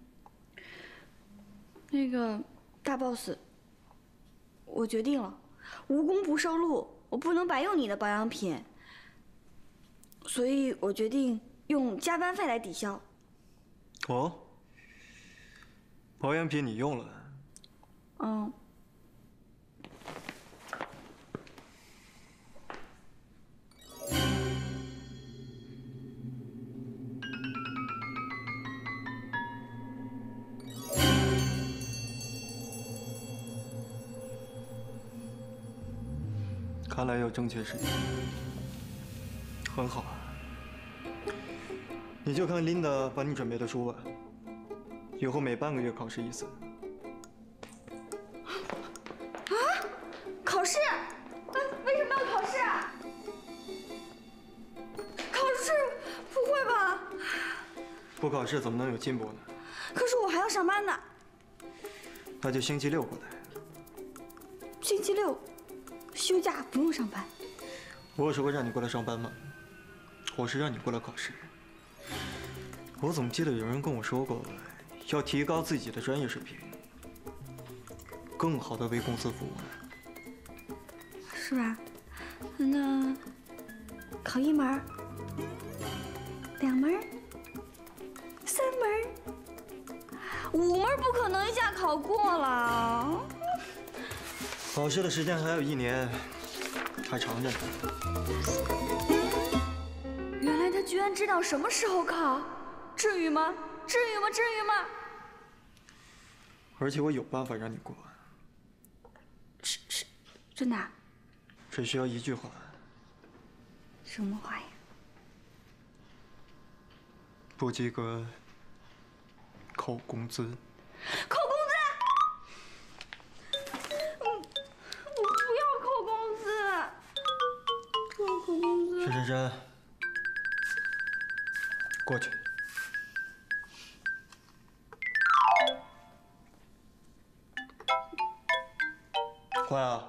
那个大 boss，我决定了，无功不受禄，我不能白用你的保养品，所以我决定用加班费来抵消。哦，保养品你用了？嗯，正确时间，很好。你就看琳达帮你准备的书吧，以后每半个月考试一次。啊，考试？为为什么要考试啊？考试？不会吧？不考试怎么能有进步呢？可是我还要上班呢。那就星期六过来。星期六休假不用上班。我有说过让你过来上班吗？我是让你过来考试。我怎么记得有人跟我说过，要提高自己的专业水平，更好的为公司服务呢？是吧？那考一门儿、两门儿、三门儿、五门儿不可能一下考过了。考试的时间还有一年，还长着呢。原来他居然知道什么时候考，至于吗？至于吗？至于吗？而且我有办法让你过，是是，真的啊？只需要一句话。什么话呀？不及格扣工资。扣珊珊，过去。乖啊，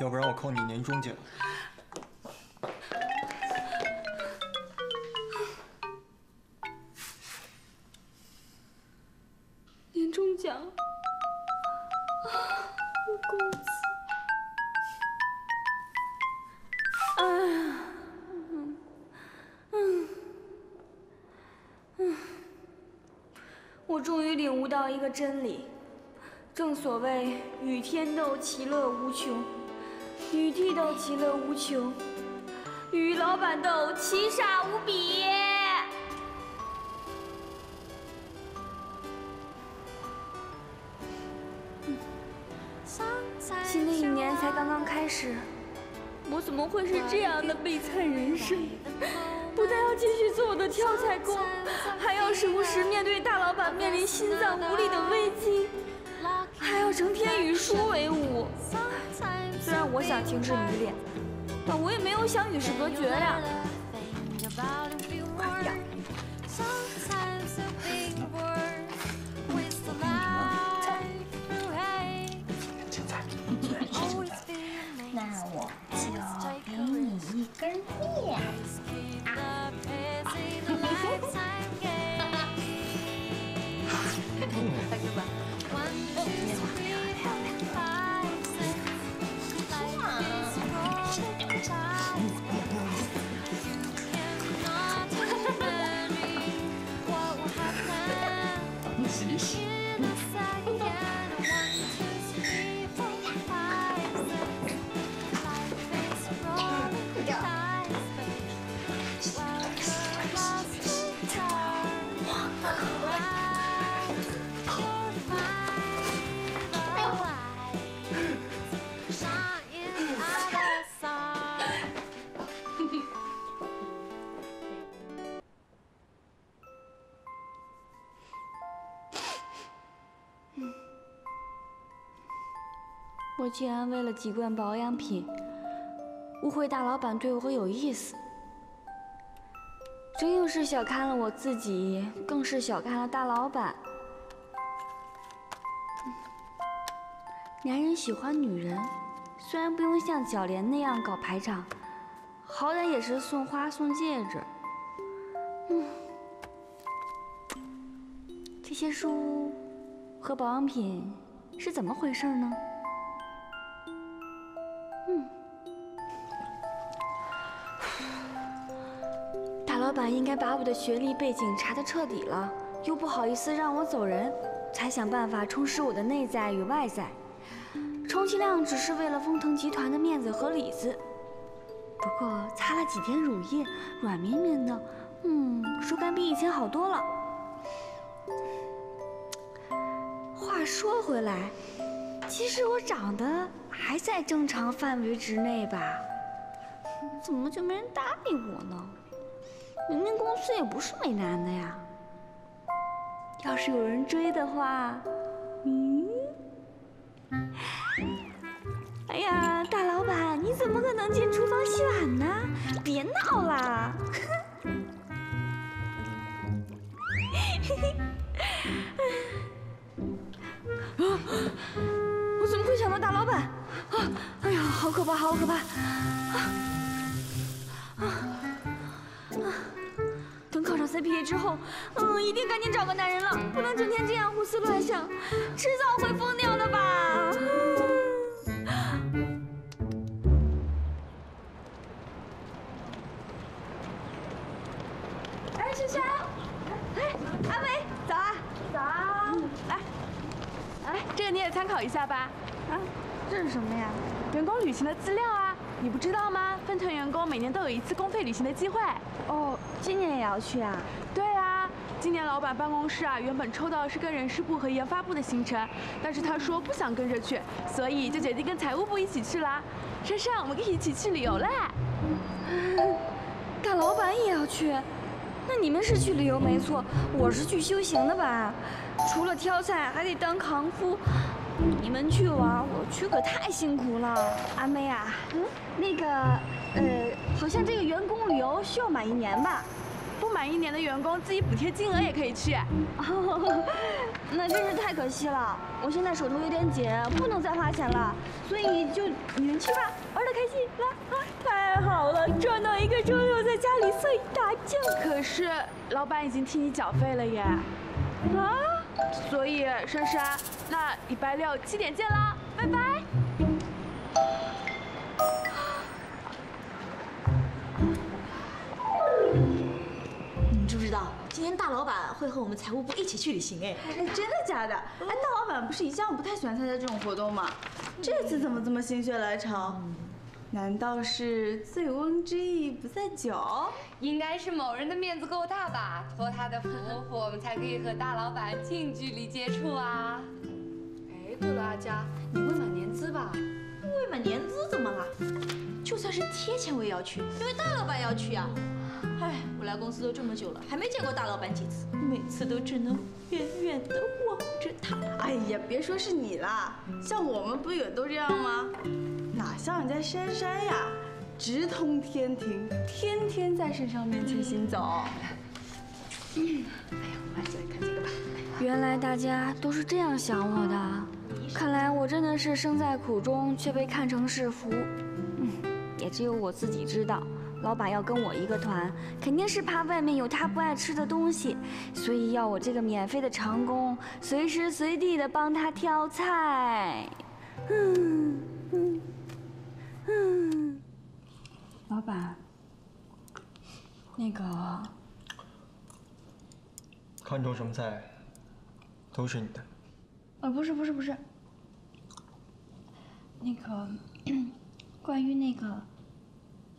要不然我扣你年终奖。终于领悟到一个真理，正所谓与天斗其乐无穷，与地斗其乐无穷，与老板斗其傻无比。新的一年才刚刚开始，我怎么会是这样的悲惨人生？不但要继续做我的跳菜工，还要时不时面对大老板面临心脏无力的危机，还要成天与书为伍。虽然我想停止迷恋，但我也没有想与世隔绝呀。哎呀！那我就给你一根面。洗我竟然为了几罐保养品，误会大老板对我有意思，真又是小看了我自己，更是小看了大老板。男人喜欢女人，虽然不用像小莲那样搞排场，好歹也是送花送戒指。嗯，这些书和保养品是怎么回事呢？板应该把我的学历背景查得彻底了，又不好意思让我走人，才想办法充实我的内在与外在，充其量只是为了丰腾集团的面子和里子。不过擦了几天乳液，软绵绵的，嗯，手感比以前好多了。话说回来，其实我长得还在正常范围之内吧？怎么就没人搭理我呢？明明公司也不是没男的呀。要是有人追的话，嗯？哎呀，大老板，你怎么可能进厨房洗碗呢？别闹啦！啊！我怎么会想到大老板？啊！哎呀，好可怕，好可怕！啊啊！啊等考上 CPA 之后，嗯，一定赶紧找个男人了，不能整天这样胡思乱想，迟早会疯掉的吧？哎，珊珊，哎，阿伟，早啊！早，来，哎，这个你也参考一下吧。啊，这是什么呀？员工旅行的资料啊，你不知道吗？分团员工每年都有一次公费旅行的机会。哦，今年也要去啊？对啊，今年老板办公室啊，原本抽到的是跟人事部和研发部的行程，但是他说不想跟着去，所以就决定跟财务部一起去啦。珊珊，我们可以一起去旅游嘞！大老板也要去，那你们是去旅游没错，我是去修行的吧？除了挑菜，还得当扛夫。你们去玩，我去可太辛苦了。阿妹啊，嗯，那个，呃，好像这个员工旅游需要满一年吧？不满一年的员工自己补贴金额也可以去。那真是太可惜了，我现在手头有点紧，不能再花钱了，所以就你们去吧，玩的开心，来啊！太好了，赚到一个周六在家里睡大觉。可是老板已经替你缴费了耶。啊？所以珊珊，那礼拜六七点见啦，拜拜。你知不知道，今天大老板会和我们财务部一起去旅行？哎，哎，真的假的？哎，大老板不是一向不太喜欢参加这种活动吗？这次怎么这么心血来潮？难道是醉翁之意不在酒？应该是某人的面子够大吧？托他的福，我们才可以和大老板近距离接触啊。哎，对了，阿佳，你未满年资吧？未满年资怎么了？就算是贴钱我也要去，因为大老板要去啊。哎，我来公司都这么久了，还没见过大老板几次，每次都只能远远的望着他。哎呀，别说是你啦，像我们不也都这样吗？哪像人家珊珊呀，直通天庭，天天在圣上面前行走。嗯，哎呀，我们还是来看这个吧。原来大家都是这样想我的，看来我真的是生在苦中却被看成是福。嗯，也只有我自己知道。老板要跟我一个团，肯定是怕外面有他不爱吃的东西，所以要我这个免费的长工，随时随地的帮他挑菜。嗯嗯嗯，老板，那个，看中什么菜，都是你的。呃，不是不是不是，那个，关于那个。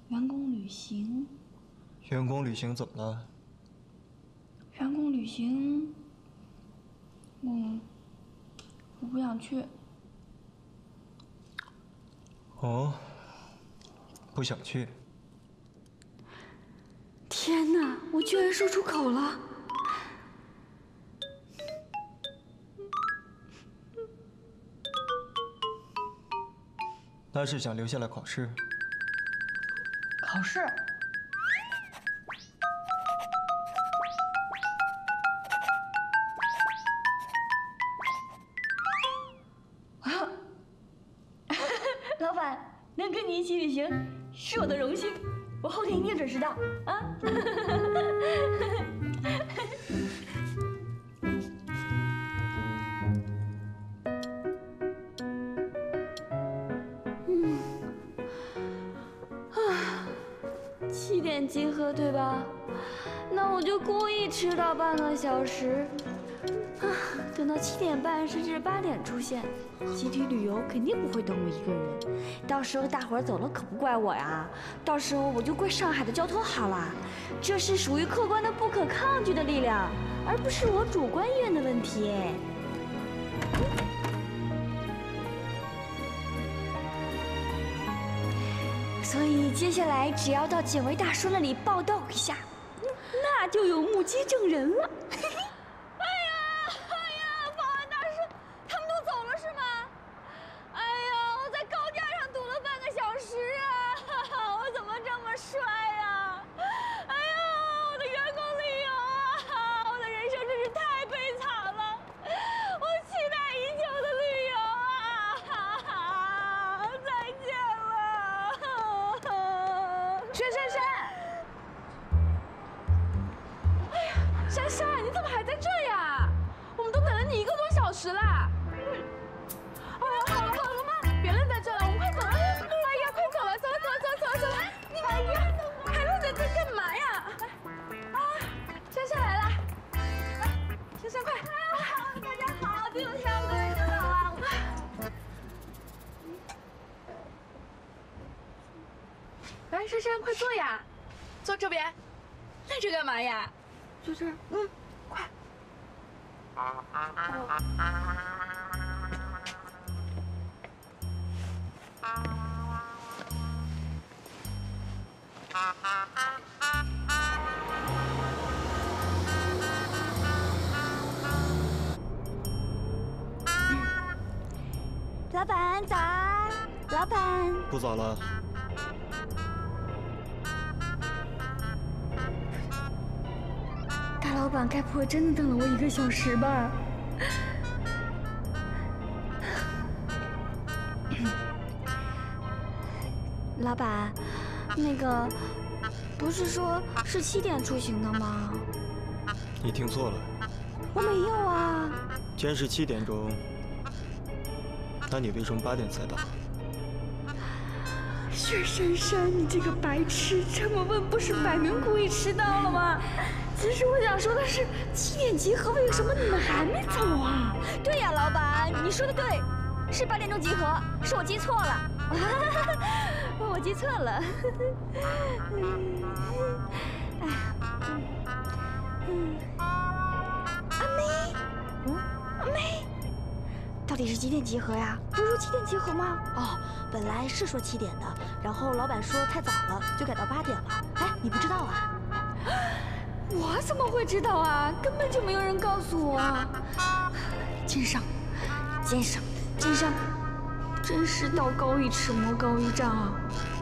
员工旅行，员工旅行怎么了？员工旅行，我我不想去。哦，不想去。天哪，我居然说出口了！那是想留下来考试。考试。老板，能跟你一起旅行是我的荣幸，我后天一定准时到啊！那我就故意迟到半个小时，啊，等到七点半甚至八点出现。集体旅游肯定不会等我一个人，到时候大伙儿走了可不怪我呀，到时候我就怪上海的交通好了。这是属于客观的不可抗拒的力量，而不是我主观意愿的问题。所以接下来只要到警卫大叔那里报道一下，那就有目击证人了。嗯，快。老板早啊，老板。不早了。板该不会真的等了我一个小时吧？老板，那个，不是说是七点出行的吗？你听错了，我没有啊。今天是七点钟，那你为什么八点才到？薛珊珊，你这个白痴，这么问不是摆明故意迟到了吗？其实我想说的是，七点集合，为什么你们还没走啊？对呀，老板，你说的对，是八点钟集合，是我记错了，我记错了。哎，阿梅，嗯，阿梅，到底是几点集合呀？不是说七点集合吗？哦，本来是说七点的，然后老板说太早了，就改到八点了。哎，你不知道啊？我怎么会知道啊？根本就没有人告诉我。奸商，奸商，奸商，真是道高一尺，魔高一丈啊！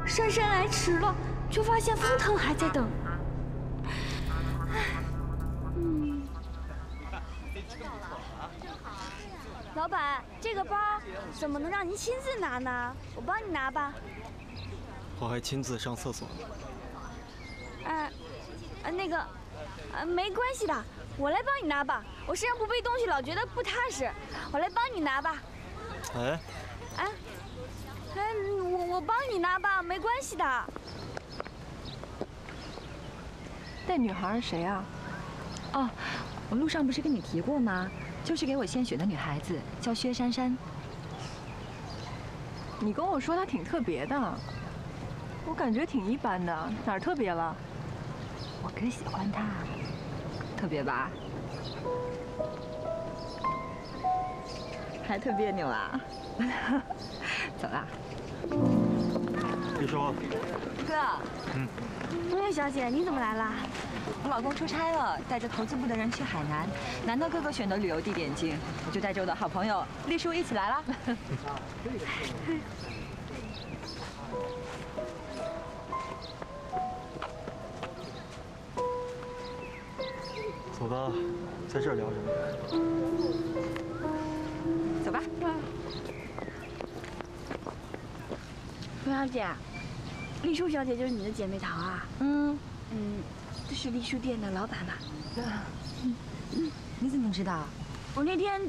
姗姗来迟了，却发现封腾还在等。嗯。老板，这个包怎么能让您亲自拿呢？我帮你拿吧。我还亲自上厕所呢。哎，呃，那个。呃，没关系的，我来帮你拿吧。我身上不背东西，老觉得不踏实。我来帮你拿吧。哎，哎，哎，我我帮你拿吧，没关系的。那女孩是谁啊？哦，我路上不是跟你提过吗？就是给我献血的女孩子，叫薛珊珊。你跟我说她挺特别的，我感觉挺一般的，哪儿特别了？我哥喜欢她。特别吧？还特别扭啊！走啦。李叔。哥。嗯。冬月小姐，你怎么来了？我老公出差了，带着投资部的人去海南。难得哥哥选的旅游地点近，我就带着我的好朋友丽叔一起来了。走吧，在这儿聊什么？走吧。冯小姐，丽书小姐就是你的姐妹淘啊？嗯嗯，这是丽书店的老板吧？嗯嗯，你怎么知道？我那天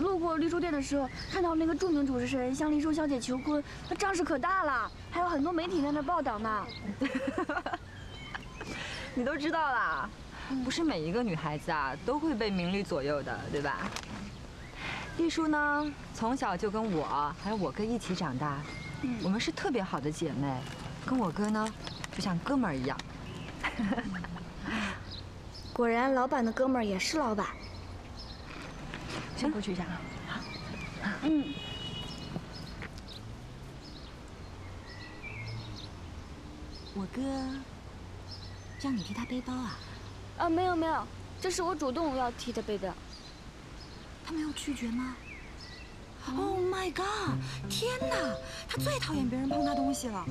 路过丽书店的时候，看到那个著名主持人向丽书小姐求婚，那仗势可大了，还有很多媒体在那报道呢。你都知道啦？不是每一个女孩子啊都会被名利左右的，对吧？丽叔呢，从小就跟我还有我哥一起长大，我们是特别好的姐妹，跟我哥呢就像哥们儿一样。果然，老板的哥们儿也是老板。先过去一下啊。好。嗯。我哥让你替他背包啊？啊，没有没有，这是我主动要替他背的。他没有拒绝吗？Oh my god！天哪，他最讨厌别人碰他东西了，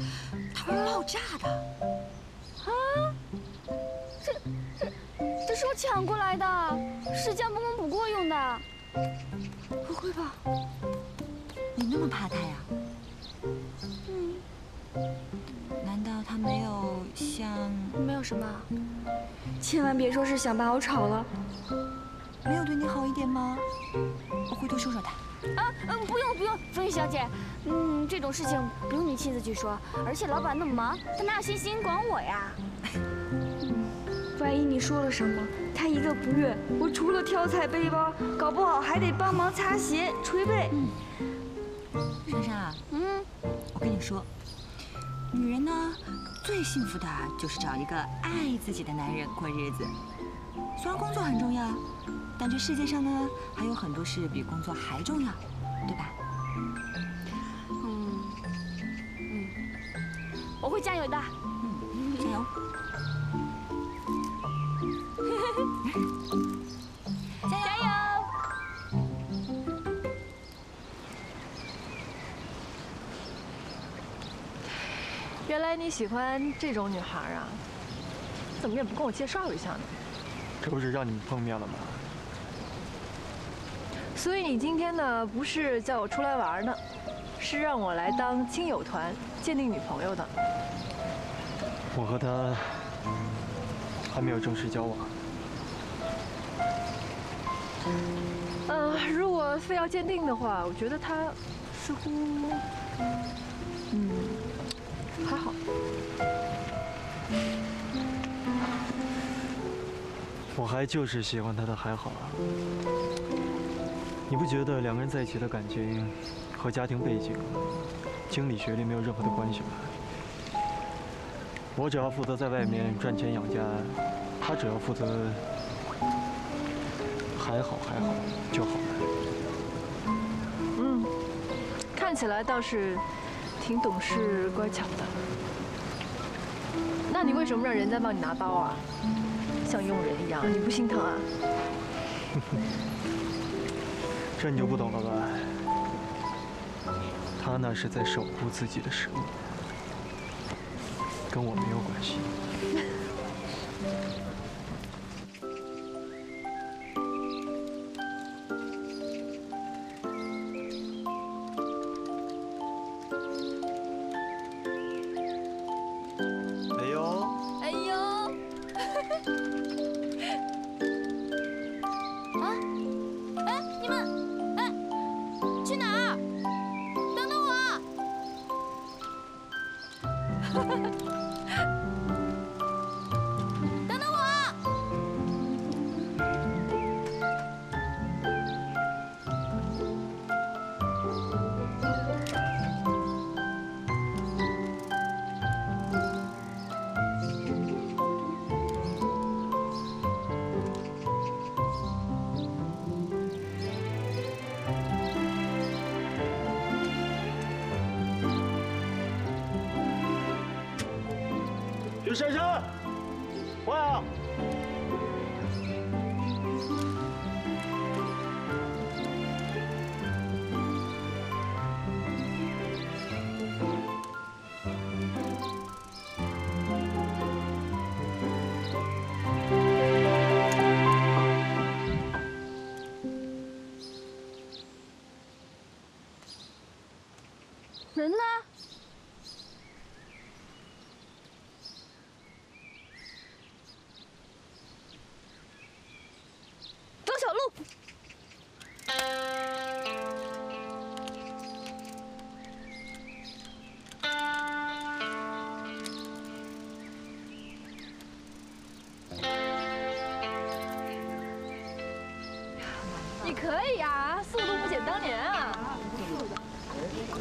他会爆炸的。啊？这这这是我抢过来的，是将不功补过用的。不会吧？你那么怕他呀？嗯。难道他没有像……没有什么？千万别说是想把我炒了。没有对你好一点吗？我回头说说他。啊，嗯，不用不用，风雨小姐，嗯，这种事情不用你亲自去说。而且老板那么忙，他哪有心心管我呀？万一你说了什么，他一个不悦，我除了挑菜背包，搞不好还得帮忙擦鞋、捶背。珊珊啊，嗯，我跟你说，女人呢，最幸福的就是找一个爱自己的男人过日子。虽然工作很重要，但这世界上呢，还有很多事比工作还重要，对吧？你喜欢这种女孩啊？怎么也不跟我介绍一下呢？这不是让你们碰面了吗？所以你今天呢，不是叫我出来玩的，是让我来当亲友团鉴定女朋友的。我和她还没有正式交往。嗯，如果非要鉴定的话，我觉得她似乎，嗯，还好。我还就是喜欢他的还好啊。你不觉得两个人在一起的感情和家庭背景、经历、学历没有任何的关系吗？我只要负责在外面赚钱养家，他只要负责还好还好就好了。嗯，看起来倒是挺懂事乖巧的。那你为什么让人家帮你拿包啊？像佣人一样，你不心疼啊？这你就不懂了吧？他那是在守护自己的生命，跟我没有关系。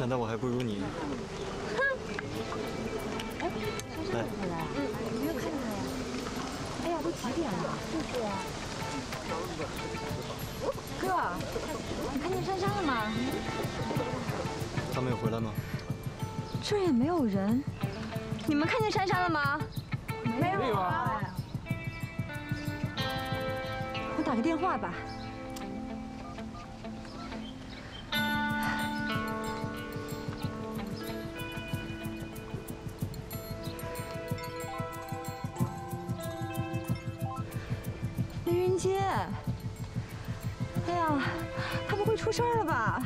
难道我还不如你？哎来，你没有看见她呀？哎呀，都几点了？就是啊。哥，你看见珊珊了吗？他没有回来吗？这儿也没有人，你们看见珊珊了吗？没有啊。我打个电话吧。欣欣。哎呀，他不会出事儿了吧？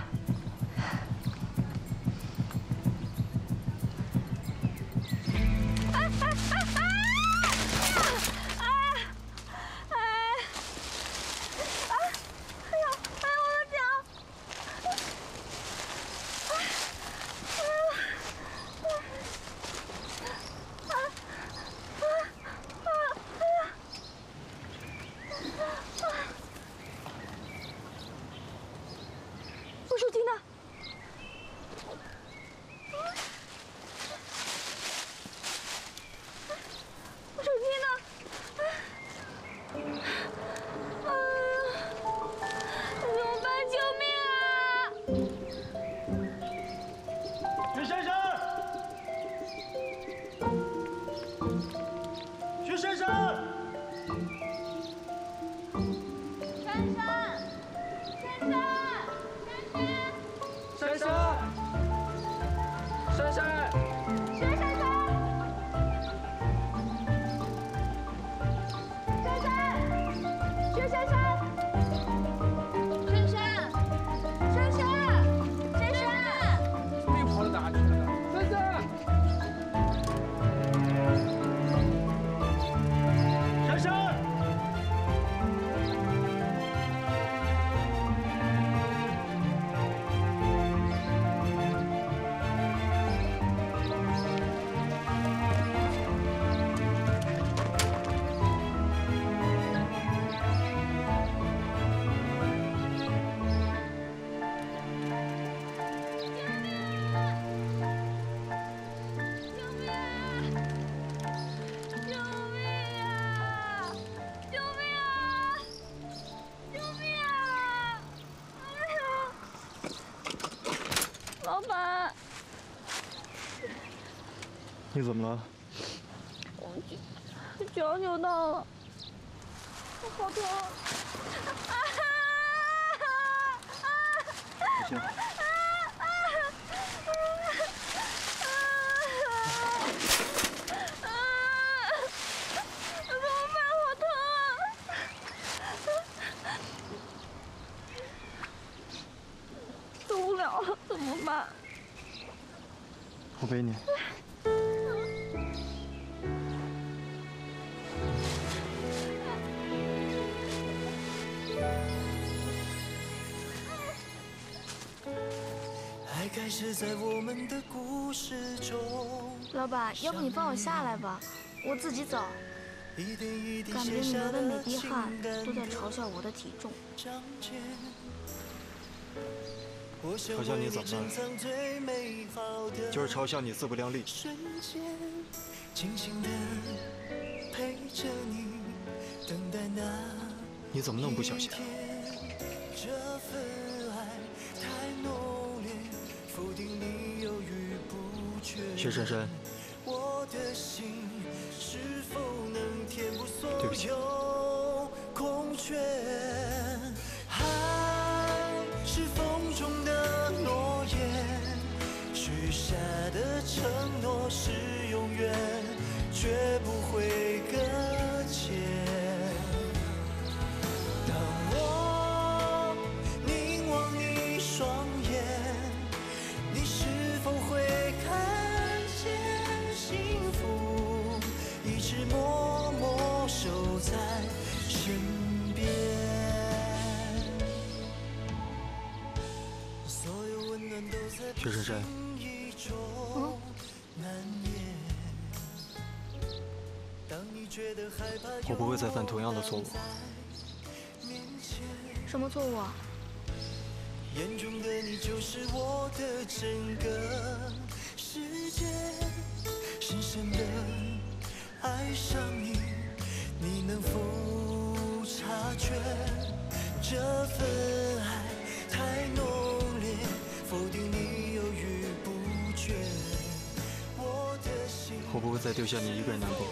你怎么了？我脚扭 到了，在我们的故事中。老板，要不你放我下来吧，我自己走。感觉你流的每滴汗都在嘲笑我的体重。嘲笑你怎么了？就是嘲笑你自不量力。你怎么那么不小心啊？薛杉杉在薛珊珊，记忆中蔓延。当你觉得害怕，我不会再犯同样的错误。什么错误啊？眼中的你就是我的整个世界，深深的爱上你，你能否察觉这份爱太浓我不会再丢下你一个人难过，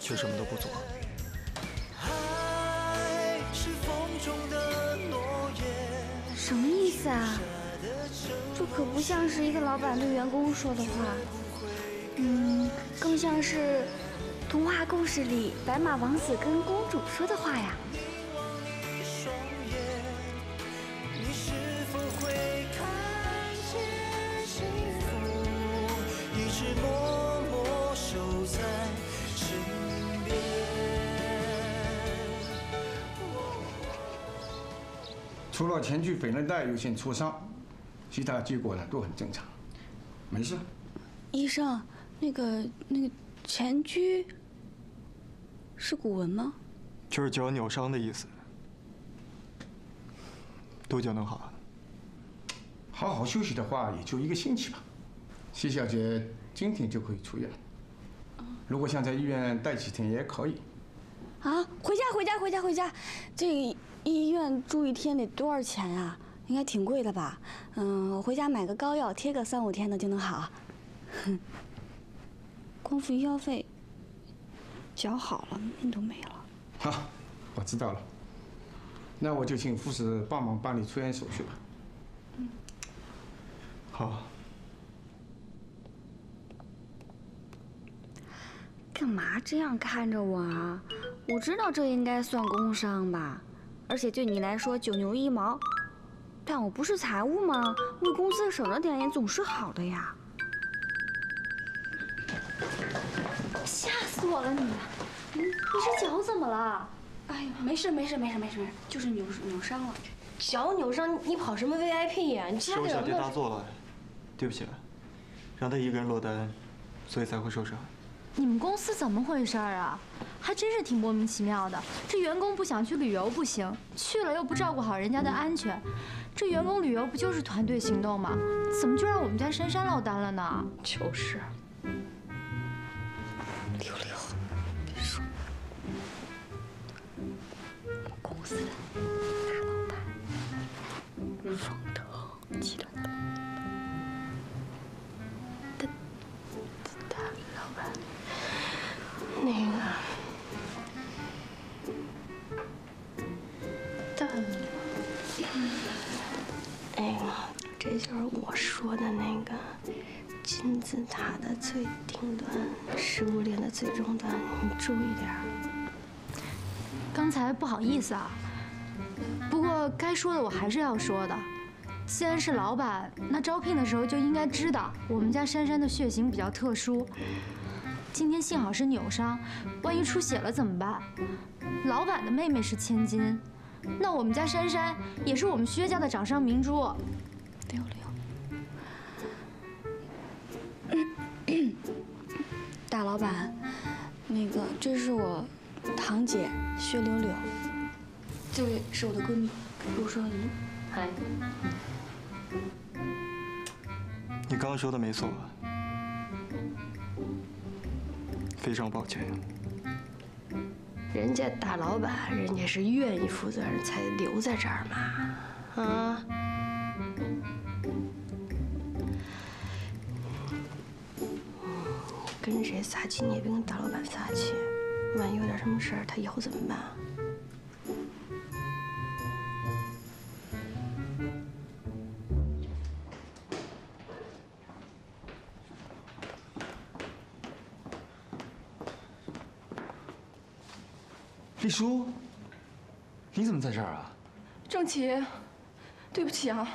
却什么都不做。什么意思啊？这可不像是一个老板对员工说的话，嗯，更像是童话故事里白马王子跟公主说的话呀。前锯腓韧带有些挫伤，其他结果呢都很正常，没事。医生，那个那个前锯是古文吗？就是脚扭伤的意思。多久能好啊？好好休息的话，也就一个星期吧。谢小姐今天就可以出院。如果想在医院待几天也可以。啊，回家回家回家回家！这医院住一天得多少钱啊？应该挺贵的吧？嗯，我回家买个膏药，贴个三五天的就能好。哼，光付医药费，脚好了，命都没了。好，我知道了。那我就请护士帮忙办理出院手续吧。嗯好。干嘛这样看着我啊？我知道这应该算工伤吧，而且对你来说九牛一毛，但我不是财务吗？为公司省着点也总是好的呀。吓死我了你！你你这脚怎么了？哎呀，没事没事没事没事没事，就是扭扭伤了。脚扭伤，你跑什么 VIP 呀？是我小题大做了，对不起，让他一个人落单，所以才会受伤。你们公司怎么回事啊？还真是挺莫名其妙的。这员工不想去旅游不行，去了又不照顾好人家的安全。这员工旅游不就是团队行动吗？怎么就让我们家珊珊落单了呢？就是。溜溜，别说，公司的大老板，方腾集团那个，但，哎呀，这就是我说的那个金字塔的最顶端，食物链的最终端，你注意点儿。刚才不好意思啊，不过该说的我还是要说的。既然是老板，那招聘的时候就应该知道我们家珊珊的血型比较特殊。今天幸好是扭伤，万一出血了怎么办？老板的妹妹是千金，那我们家珊珊也是我们薛家的掌上明珠。六六，大老板，那个这是我堂姐薛柳柳，这位是我的闺蜜陆双怡。嗨。你刚刚说的没错，非常抱歉。人家大老板，人家是愿意负责任才留在这儿嘛，啊？跟谁撒气你也别跟大老板撒气，万一有点什么事儿，他以后怎么办？丽抒，你怎么在这儿啊？郑琪，对不起啊，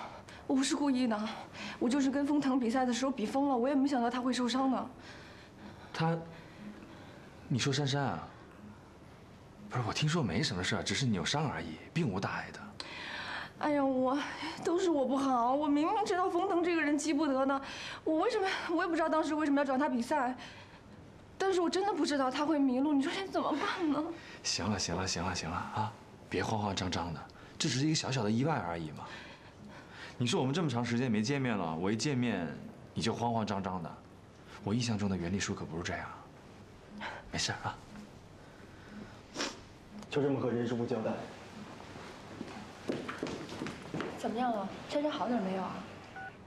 我不是故意的，我就是跟封腾比赛的时候比疯了，我也没想到他会受伤呢。他，你说珊珊啊？不是，我听说没什么事，只是扭伤而已，并无大碍的。哎呀，我都是我不好，我明明知道封腾这个人急不得的，我为什么我也不知道当时为什么要找他比赛，但是我真的不知道他会迷路，你说现在怎么办呢？行了，行了，行了，行了啊！别慌慌张张的，这只是一个小小的意外而已嘛。你说我们这么长时间没见面了，我一见面你就慌慌张张的，我印象中的袁丽书可不是这样。没事啊，就这么和人事部交代。怎么样了？珊珊好点没有啊？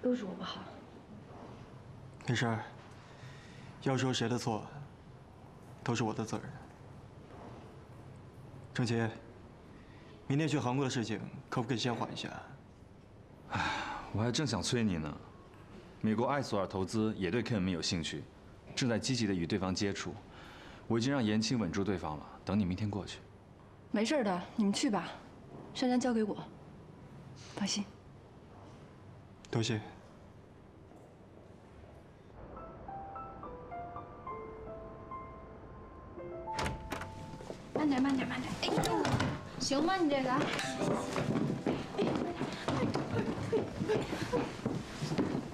都是我不好。没事儿。要说谁的错，都是我的责任。郑杰，明天去韩国的事情可不可以先缓一下？哎，我还正想催你呢。美国艾索尔投资也对 KM 有兴趣，正在积极的与对方接触。我已经让严青稳住对方了，等你明天过去。没事的，你们去吧，珊珊交给我，放心。多谢。慢点，慢点，慢点。哎呦，行吗？你这个？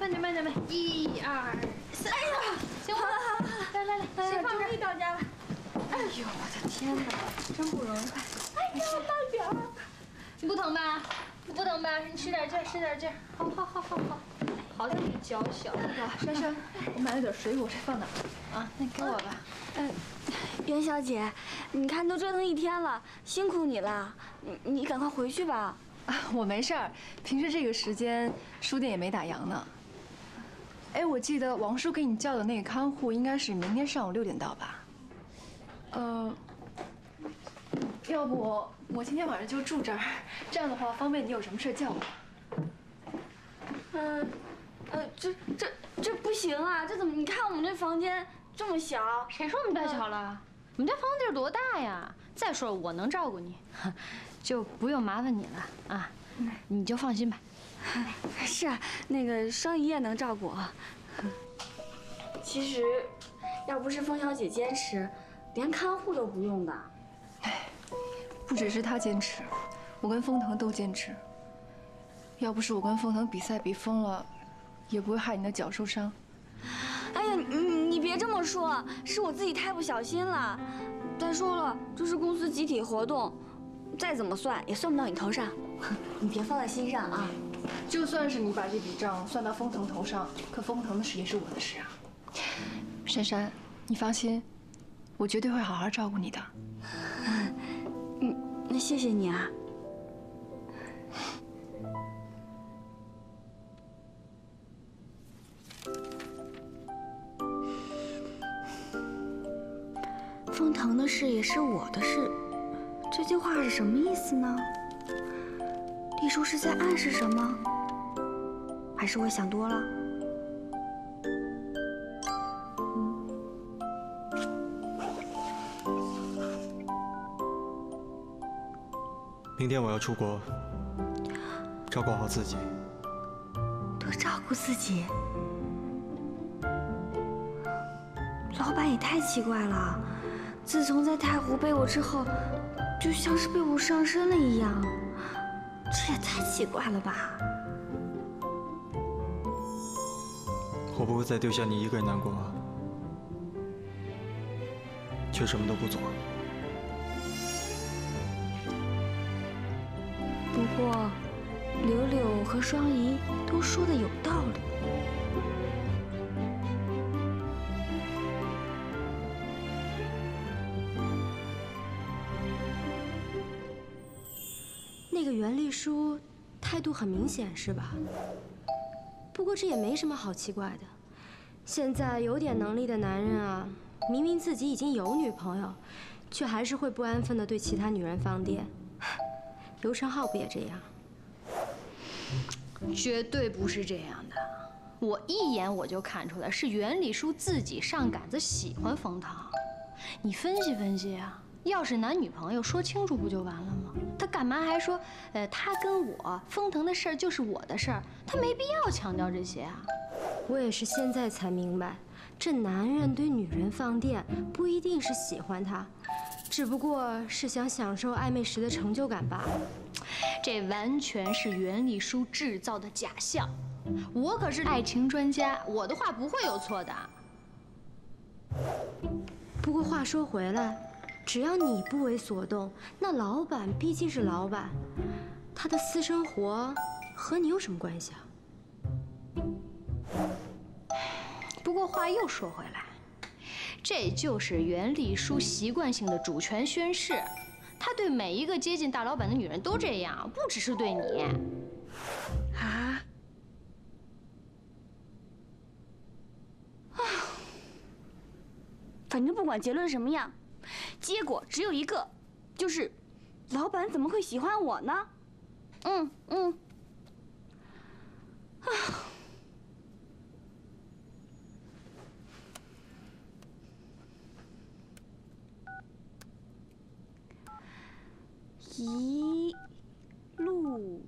慢点，慢点，慢，一二三。哎呀，行了，来来来，先放这儿。到家了。哎呦，我的天哪，真不容易。哎呦，慢点儿。你不疼吧？你不疼吧？你使点劲，使点劲。好好好好好。好像你脚小。珊珊，我买了点水果，这放哪？啊，那给我吧。嗯，袁小姐，你看都折腾一天了，辛苦你了。你你赶快回去吧。啊，我没事儿，平时这个时间书店也没打烊呢。哎，我记得王叔给你叫的那个看护应该是明天上午六点到吧？呃，要不我今天晚上就住这儿，这样的话方便你有什么事叫我。嗯，呃，这这这不行啊！这怎么？你看我们这房间这么小，谁说我们大小了？我们家房子地儿多大呀？再说了，我能照顾你，就不用麻烦你了啊！你就放心吧。是啊，那个双姨也能照顾我。其实，要不是风小姐坚持，连看护都不用的。哎，不只是她坚持，我跟封腾都坚持。要不是我跟封腾比赛比疯了，也不会害你的脚受伤。哎呀，你你别这么说，是我自己太不小心了。再说了，这是公司集体活动，再怎么算也算不到你头上。你别放在心上啊。就算是你把这笔账算到封腾头上，可封腾的事也是我的事啊。珊珊，你放心，我绝对会好好照顾你的。嗯，那谢谢你啊。封腾的事也是我的事这句话是什么意思呢？丽叔是在暗示什么？还是我想多了？明天我要出国照顾好自己。多照顾自己？老板也太奇怪了自从在太湖背我之后，就像是被我上身了一样，这也太奇怪了吧？我不会再丢下你一个人难过，却什么都不做。不过，柳柳和双怡都说的有道理。这个袁丽书态度很明显，是吧？不过这也没什么好奇怪的。现在有点能力的男人啊，明明自己已经有女朋友，却还是会不安分的对其他女人放电。刘成浩不也这样？绝对不是这样的，我一眼我就看出来是袁丽书自己上杆子喜欢冯唐。你分析分析啊，要是男女朋友说清楚不就完了吗？他干嘛还说，呃，他跟我封腾的事儿就是我的事儿？他没必要强调这些啊。我也是现在才明白，这男人对女人放电不一定是喜欢她，只不过是想享受暧昧时的成就感罢了。这完全是袁丽书制造的假象。我可是爱情专家，我的话不会有错的。不过话说回来，只要你不为所动，那老板毕竟是老板，他的私生活和你有什么关系啊？不过话又说回来，这就是袁丽书习惯性的主权宣誓，他对每一个接近大老板的女人都这样，不只是对你。啊？反正不管结论什么样，结果只有一个，就是老板怎么会喜欢我呢？嗯嗯。啊。一路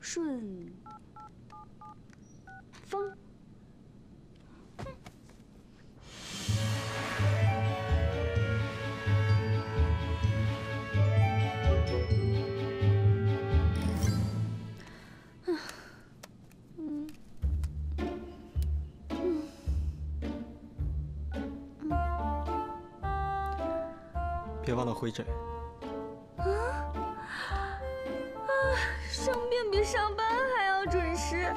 顺别忘了回诊。啊啊！生病比上班还要准时，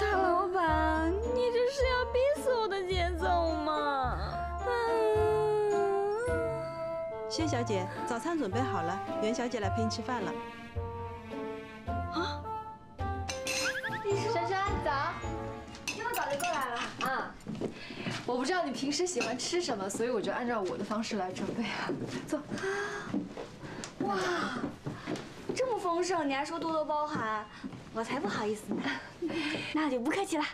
大老板，你这是要逼死我的节奏吗？薛小姐，早餐准备好了，袁小姐来陪你吃饭了。啊珊珊，我不知道你平时喜欢吃什么，所以我就按照我的方式来准备啊。坐。哇，这么丰盛，你还说多多包涵，我才不好意思呢。那就不客气了。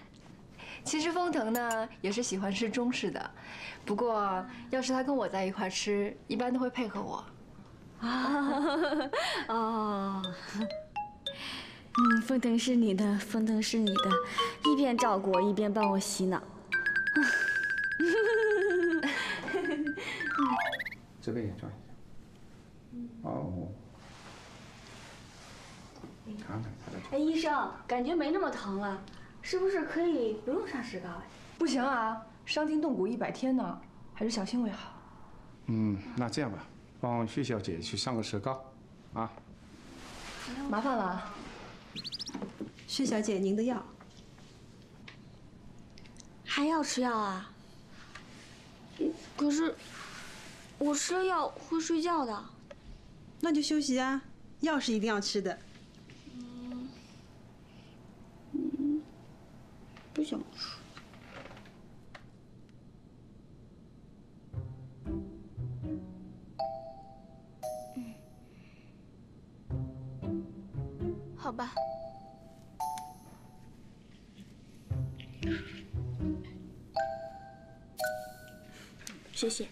其实封腾呢也是喜欢吃中式的，不过要是他跟我在一块吃，一般都会配合我。啊，哦。嗯，封腾是你的，封腾是你的，一边照顾我，一边帮我洗脑。这边也转一下。哦。看看他的。哎，医生，感觉没那么疼了，是不是可以不用上石膏哎？不行啊，伤筋动骨一百天呢，还是小心为好。嗯，那这样吧，帮薛小姐去上个石膏，啊。麻烦了。薛小姐，您的药。还要吃药啊？可是我吃了药会睡觉的。那就休息啊，药是一定要吃的。嗯，嗯，不想吃。好吧。谢谢。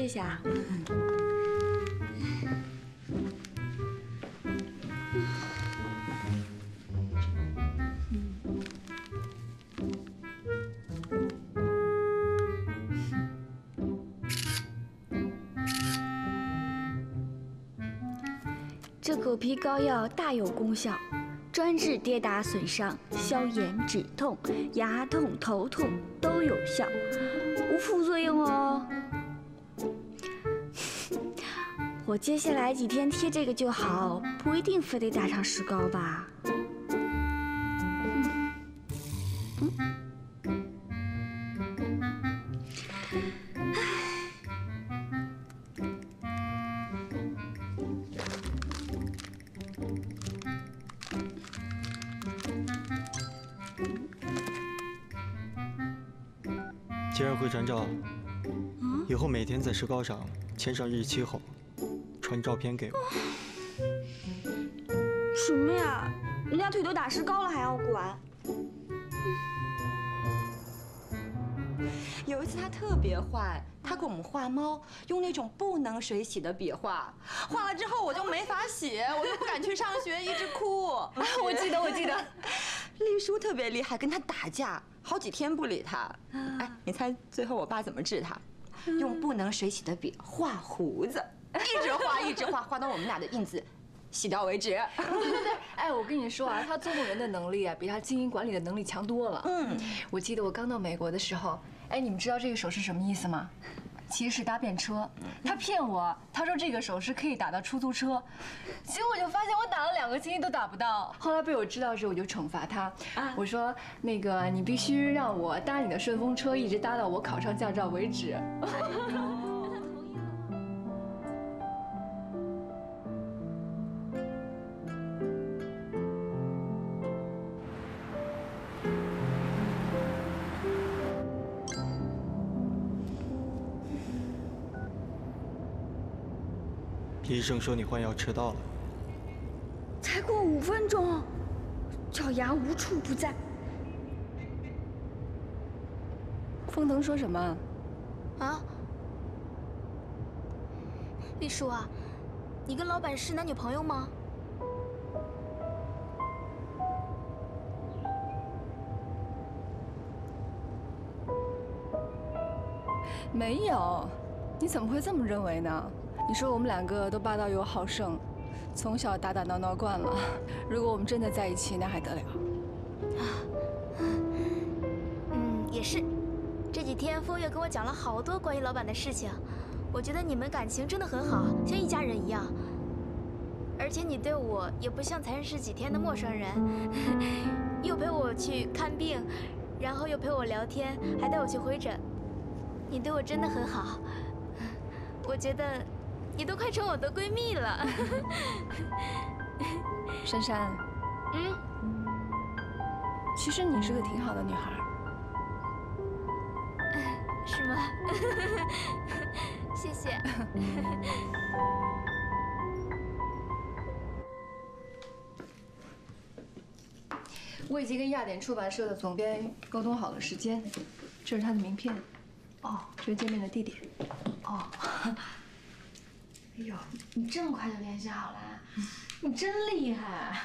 谢谢啊。这狗皮膏药大有功效，专治跌打损伤、消炎止痛、牙痛、头痛都有效，无副作用哦。我接下来几天贴这个就好，不一定非得打上石膏吧。既然会传照，以后每天在石膏上签上日期后，传照片给我。什么呀？人家腿都打石膏了还要管？有一次他特别坏，他给我们画猫，用那种不能水洗的笔画，画了之后我就没法写，我就不敢去上学，一直哭。我记得我记得，丽叔特别厉害，跟他打架，好几天不理他。哎，你猜最后我爸怎么治他？用不能水洗的笔画胡子，一直画一直画，画到我们俩的印子洗掉为止。对对对，哎，我跟你说啊，他做梦人的能力啊，比他经营管理的能力强多了。嗯，我记得我刚到美国的时候，哎，你们知道这个手势什么意思吗？其实是搭便车，他骗我，他说这个手势可以打到出租车，结果我就发现我打了两个星期都打不到。后来被我知道之后，我就惩罚他，我说那个你必须让我搭你的顺风车，一直搭到我考上驾照为止。医生说你换药迟到了，才过五分钟，脚牙无处不在。风腾说什么？啊？丽叔啊，你跟老板是男女朋友吗？没有，你怎么会这么认为呢？你说我们两个都霸道又好胜，从小打打闹闹惯了，如果我们真的在一起，那还得了？啊嗯，也是。这几天风月跟我讲了好多关于老板的事情，我觉得你们感情真的很好，像一家人一样。而且你对我也不像才认识几天的陌生人，又陪我去看病，然后又陪我聊天，还带我去会诊。你对我真的很好，我觉得你都快成我的闺蜜了。珊珊，嗯，其实你是个挺好的女孩。是吗？谢谢。我已经跟亚典出版社的总编沟通好了时间，这是他的名片。哦，这是见面的地点。哦。哎呦，你这么快就联系好了？你真厉害！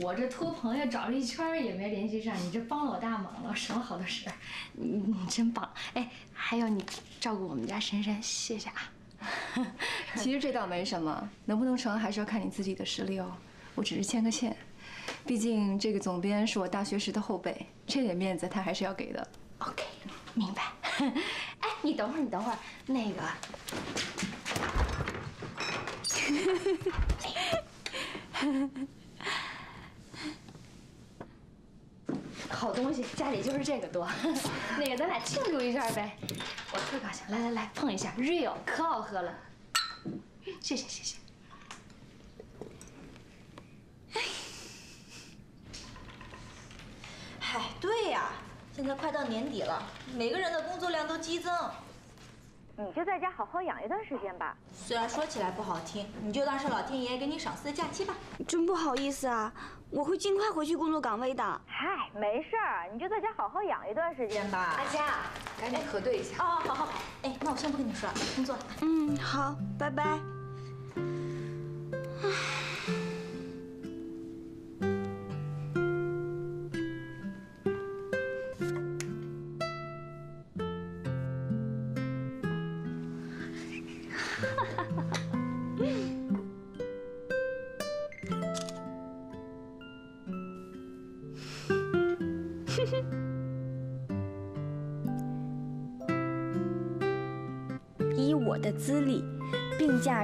我这托朋友找了一圈也没联系上，你这帮了我大忙了，省了好多事儿。你你真棒！哎，还有你照顾我们家珊珊，谢谢啊。其实这倒没什么，能不能成还是要看你自己的实力哦。我只是牵个线，毕竟这个总编是我大学时的后辈，这点面子他还是要给的。OK，明白。哎，你等会儿，你等会儿，那个。好东西，家里就是这个多。那个，咱俩庆祝一下呗，我特高兴。来来来，碰一下，Real，可好喝了。谢谢谢谢。嗨，对呀，现在快到年底了，每个人的工作量都激增。你就在家好好养一段时间吧。虽然说起来不好听，你就当是老天爷给你赏赐的假期吧。真不好意思啊，我会尽快回去工作岗位的。嗨，没事儿，你就在家好好养一段时间吧。阿佳，赶紧核对一下。哦，好好好。哎，那我先不跟你说了，工作。嗯，好，拜拜。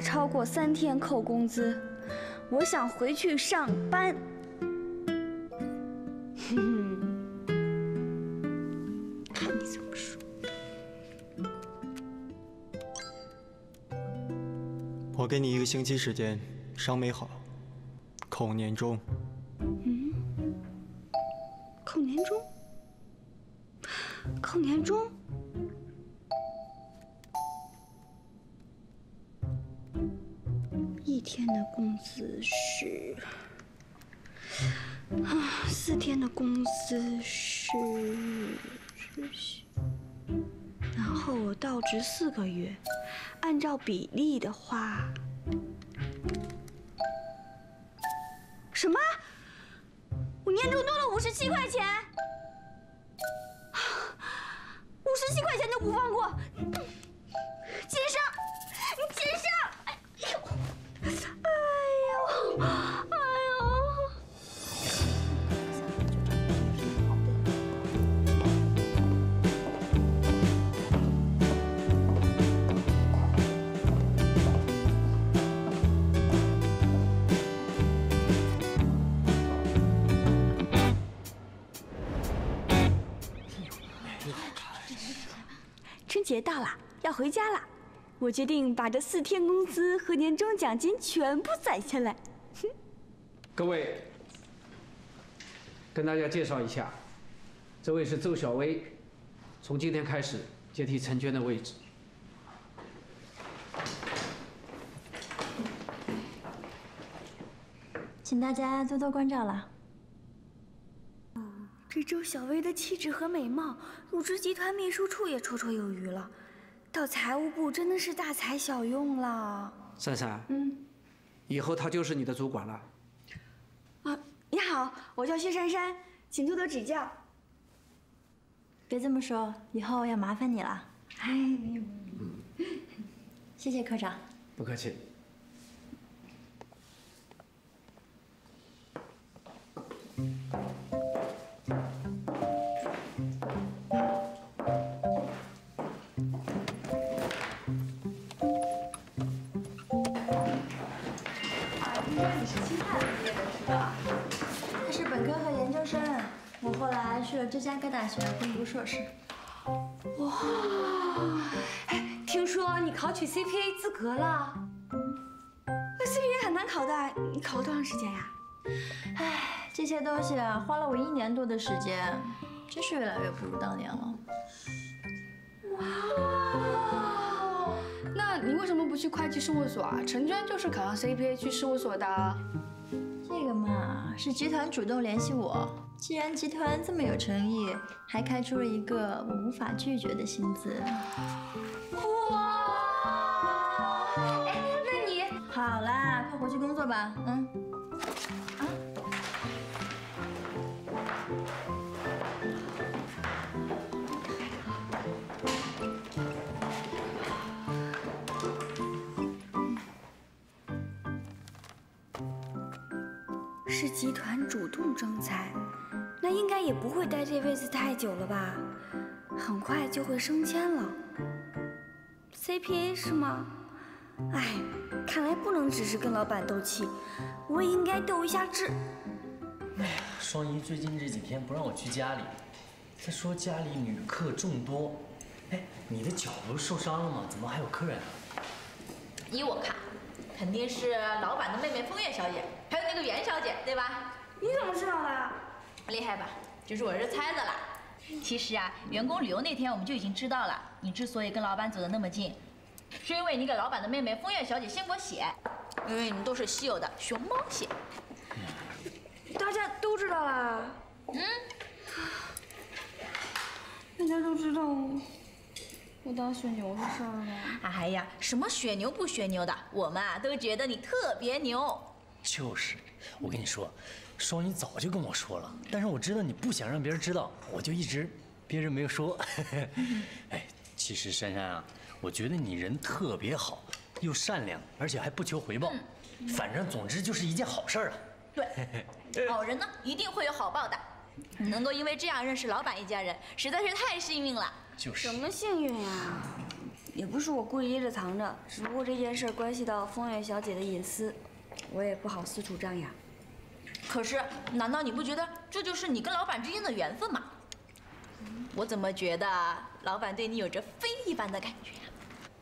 超过三天扣工资。我想回去上班。哼哼，看你怎么说。我给你一个星期时间，伤没好，扣年终。比例我决定把这四天工资和年终奖金全部攒下来。各位，跟大家介绍一下，这位是周小薇，从今天开始接替陈娟的位置。请大家多多关照了。这周小薇的气质和美貌，入职集团秘书处也绰绰有余了，到财务部真的是大材小用了。珊珊，嗯，以后他就是你的主管了。啊，你好，我叫薛珊珊，请多多指教。别这么说，以后要麻烦你了。哎，没有谢谢科长。不客气。去了芝加哥大学攻读硕士。哇，哎，听说你考取 CPA 资格了？那 CPA 很难考的，你考了多长时间呀？哎，这些东西啊，花了我一年多的时间，真是越来越不如当年了。哇那你为什么不去会计事务所啊？陈娟就是考上 CPA 去事务所的。这个嘛，是集团主动联系我。既然集团这么有诚意，还开出了一个我无法拒绝的薪资。哇！哎，那你好啦，快回去工作吧。嗯。啊是集团主动征才，那应该也不会待这位子太久了吧？很快就会升迁了。CPA 是吗？哎，看来不能只是跟老板斗气，我也应该斗一下智。哎呀，双姨最近这几天不让我去家里，她说家里女客众多。哎，你的脚不是受伤了吗？怎么还有客人啊？依我看，肯定是老板的妹妹风月小姐，还有那个袁小姐，对吧？你怎么知道的？厉害吧？就是我是猜的啦。其实啊，员工旅游那天我们就已经知道了，你之所以跟老板走得那么近，是因为你给老板的妹妹风月小姐献过血，因为你们都是稀有的熊猫血。大家都知道啦。嗯，大家都知道我当血牛的事儿了。哎呀，什么血牛不血牛的，我们啊都觉得你特别牛。就是，我跟你说，双你早就跟我说了，但是我知道你不想让别人知道，我就一直憋着没有说。哎，其实珊珊啊，我觉得你人特别好，又善良，而且还不求回报，反正总之就是一件好事儿啊。对，好人呢一定会有好报的。你能够因为这样认识老板一家人，实在是太幸运了。就是什么幸运呀？也不是我故意掖着藏着，只不过这件事关系到风月小姐的隐私，我也不好四处张扬。可是，难道你不觉得这就是你跟老板之间的缘分吗？我怎么觉得老板对你有着非一般的感觉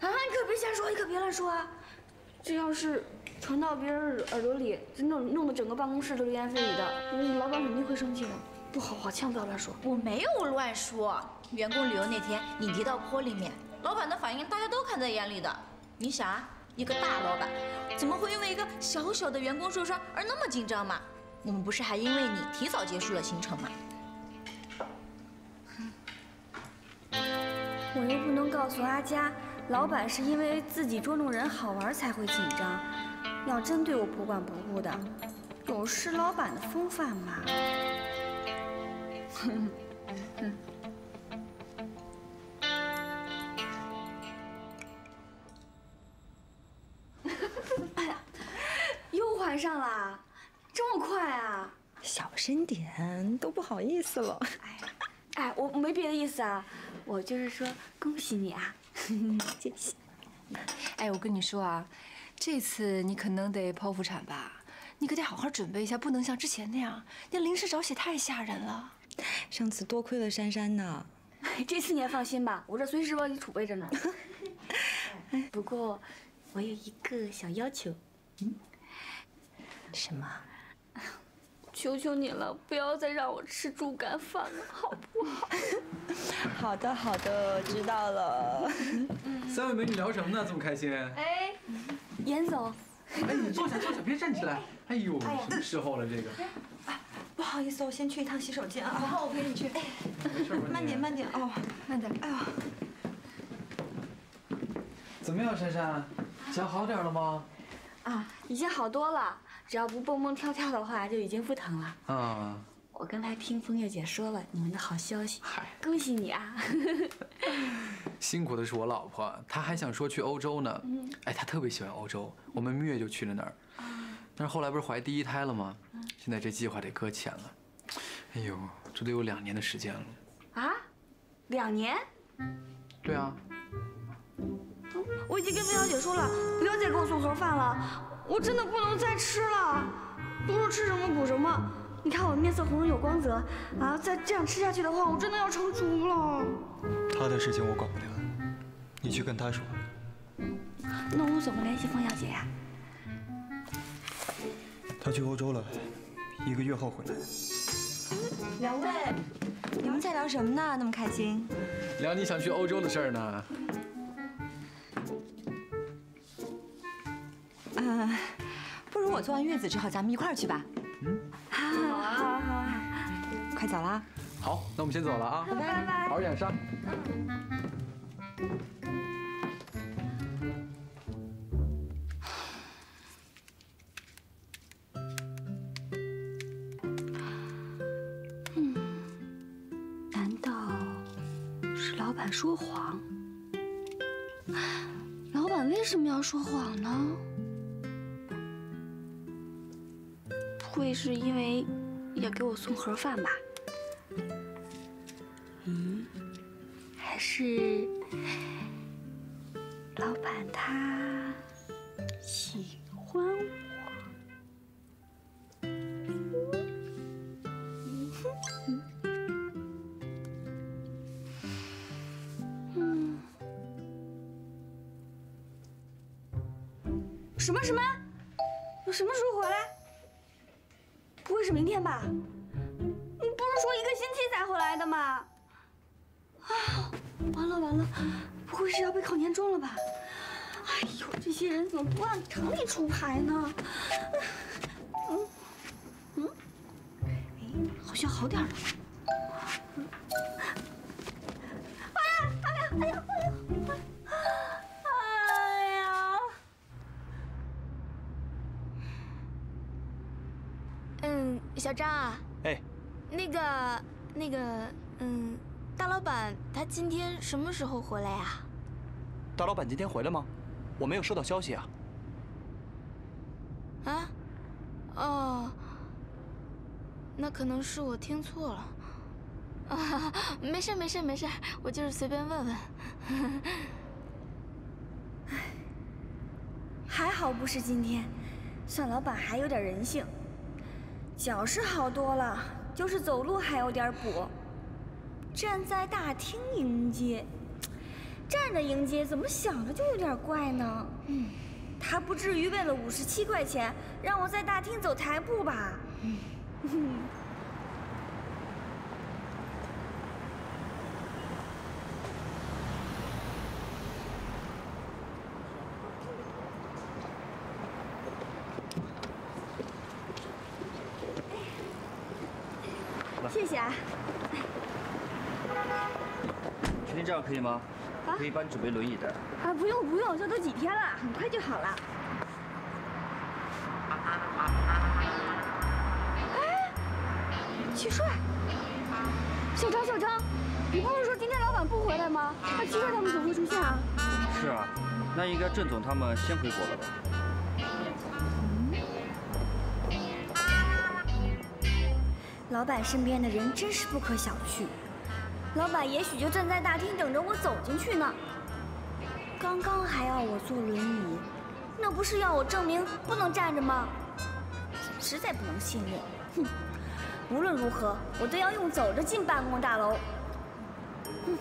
啊？啊你可别瞎说，你可别乱说啊！这要是传到别人耳朵里，弄弄得整个办公室都流言蜚语的，你老板肯定会生气的。不好，好，千万不要乱说。我没有乱说。员工旅游那天，你跌到坡里面，老板的反应大家都看在眼里的。你想啊，一个大老板怎么会因为一个小小的员工受伤而那么紧张嘛？我们不是还因为你提早结束了行程吗？我又不能告诉阿佳，老板是因为自己捉弄人好玩才会紧张。要真对我不管不顾的，有失老板的风范嘛。哼哼。哎呀，又怀上啦，这么快啊？小声点，都不好意思了。哎，哎我没别的意思啊，我就是说恭喜你啊，谢谢。哎，我跟你说啊，这次你可能得剖腹产吧？你可得好好准备一下，不能像之前那样，那临时找血太吓人了。上次多亏了珊珊呢。这次你也放心吧，我这随时帮你储备着呢。不过，我有一个小要求。嗯？什么？求求你了，不要再让我吃猪肝饭了，好不好？好的，好的，知道了。三位美女聊什么呢？这么开心？哎，严总。哎，你坐下，坐下，别站起来。哎呦，什么时候了这个？不好意思，我先去一趟洗手间啊。好，我陪你去。哎？慢点，慢点哦，慢点。哎呦，怎么样，珊珊？脚好点了吗？啊，已经好多了。只要不蹦蹦跳跳的话，就已经不疼了。嗯。我刚才听枫叶姐说了你们的好消息，恭喜你啊！辛苦的是我老婆，她还想说去欧洲呢。嗯哎，她特别喜欢欧洲，我们蜜月就去了那儿。但是后来不是怀第一胎了吗？现在这计划得搁浅了。哎呦，这都有两年的时间了。啊，两年？对啊。我已经跟枫小姐说了，不要再给我送盒饭了，我真的不能再吃了。都说吃什么补什么，你看我面色红润有光泽，啊，再这样吃下去的话，我真的要成猪了。他的事情我管不了，你去跟他说。那我怎么联系方小姐呀？他去欧洲了，一个月后回来。两位，你们在聊什么呢？那么开心？聊你想去欧洲的事儿呢。嗯，不如我坐完月子之后，咱们一块儿去吧。嗯，好，好，好，快走啦。好，那我们先走了啊。拜拜，好好养伤。嗯，饭吧？嗯，还是老板他喜欢我？嗯，什么什么？我什么时候回来？不会是明天吧？啊，完了吧？哎呦，这些人怎么不按常理出牌呢？嗯嗯，哎，好像好点了。哎呀哎呀哎呀哎呀！哎呀！嗯，小张啊，哎，那个那个，嗯，大老板他今天什么时候回来呀？大老板今天回来吗？我没有收到消息啊。啊？哦，那可能是我听错了。啊，没事没事没事，我就是随便问问。还好不是今天，算老板还有点人性。脚是好多了，就是走路还有点跛。站在大厅迎接，站着迎接，怎么想着就有点怪呢？嗯，他不至于为了五十七块钱让我在大厅走台步吧？嗯。谢谢啊。确定这样可以吗？啊可以帮你准备轮椅的。啊，不用不用，这都几天了，很快就好了。哎，齐帅，小张小张，你不是说今天老板不回来吗？那齐帅他们怎么会出现啊？是啊，那应该郑总他们先回国了吧？老板身边的人真是不可小觑，老板也许就站在大厅等着我走进去呢。刚刚还要我坐轮椅，那不是要我证明不能站着吗？实在不能信任。哼，无论如何，我都要用走着进办公大楼。哼。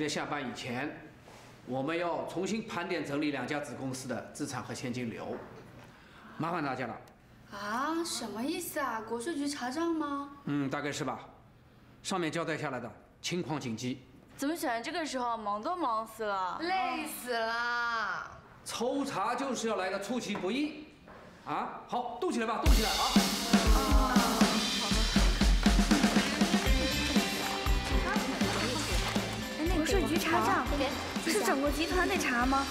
今天下班以前，我们要重新盘点整理两家子公司的资产和现金流，麻烦大家了。啊，什么意思啊？国税局查账吗？嗯，大概是吧。上面交代下来的情况紧急，怎么选这个时候？忙都忙死了，累死了。抽查就是要来个出其不意，啊，好，动起来吧，动起来啊！税局查账，是整个集团得查吗？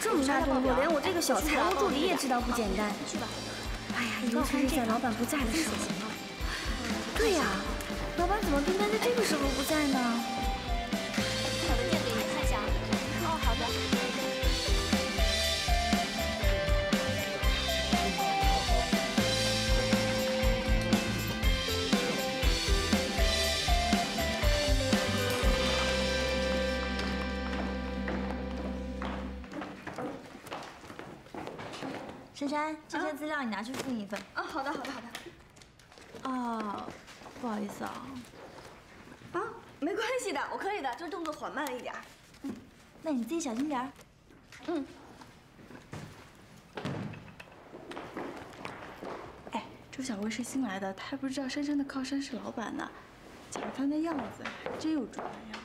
这么大动作，连我这个小财务助理也知道不简单。哎呀，尤其是在老板不在的时候。对呀，老板怎么偏偏在这个时候不在呢？珊珊，这些资料你拿去复印一份。啊，好的，好的，好的。哦，不好意思啊。啊，没关系的，我可以的，就是动作缓慢了一点。嗯，那你自己小心点儿。嗯。哎，周小薇是新来的，她还不知道珊珊的靠山是老板呢。瞧她那样子，还真有主人样。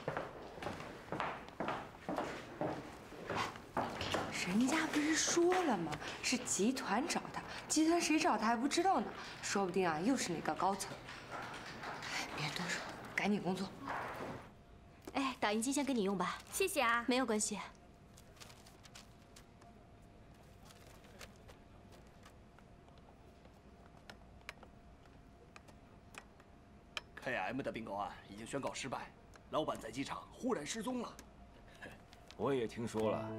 人家不是说了吗？是集团找他，集团谁找他还不知道呢，说不定啊又是哪个高层。哎，别多说，赶紧工作。哎，打印机先给你用吧。谢谢啊。没有关系。KM 的并购案已经宣告失败，老板在机场忽然失踪了。我也听说了，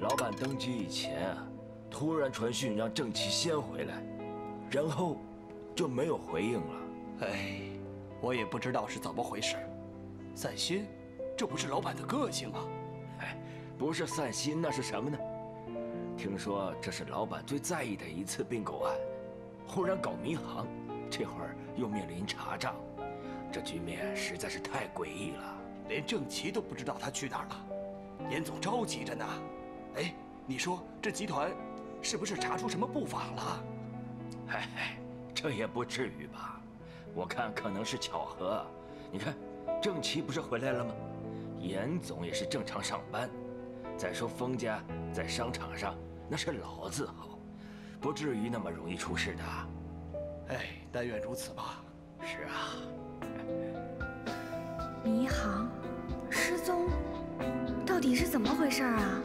老板登机以前啊，突然传讯让郑琦先回来，然后就没有回应了。哎，我也不知道是怎么回事。散心，这不是老板的个性啊。哎，不是散心，那是什么呢？听说这是老板最在意的一次并购案，忽然搞民航，这会儿又面临查账，这局面实在是太诡异了。连郑奇都不知道他去哪儿了，严总着急着呢。哎，你说这集团是不是查出什么不法了？嗨嗨，这也不至于吧？我看可能是巧合。你看，郑奇不是回来了吗？严总也是正常上班。再说封家在商场上那是老字号，不至于那么容易出事的。哎，但愿如此吧。是啊。迷航，失踪，到底是怎么回事啊？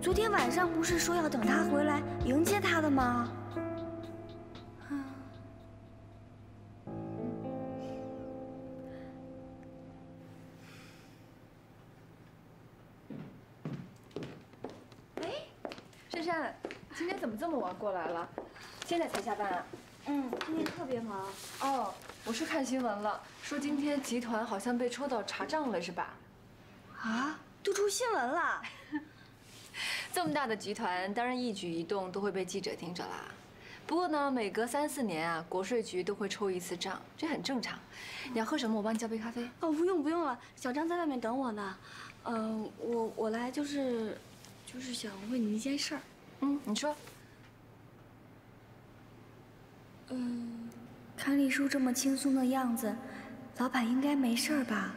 昨天晚上不是说要等他回来迎接他的吗？哎，珊珊，今天怎么这么晚过来了？现在才下班啊？嗯，今天特别忙。哦，我是看新闻了，说今天集团好像被抽到查账了，是吧？啊，都出新闻了。这么大的集团，当然一举一动都会被记者盯着啦。不过呢，每隔三四年啊，国税局都会抽一次账，这很正常。你要喝什么？我帮你叫杯咖啡。哦，不用不用了，小张在外面等我呢。嗯，我我来就是，就是想问你一件事儿。嗯，你说。嗯，看丽叔这么轻松的样子，老板应该没事吧？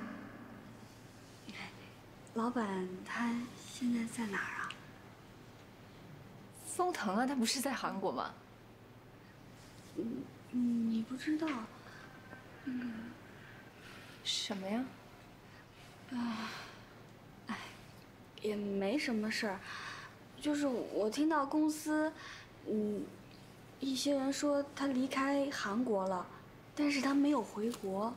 老板他现在在哪儿啊？封腾啊，他不是在韩国吗？嗯，你不知道？嗯，什么呀？啊，哎，也没什么事儿，就是我听到公司，嗯，一些人说他离开韩国了，但是他没有回国。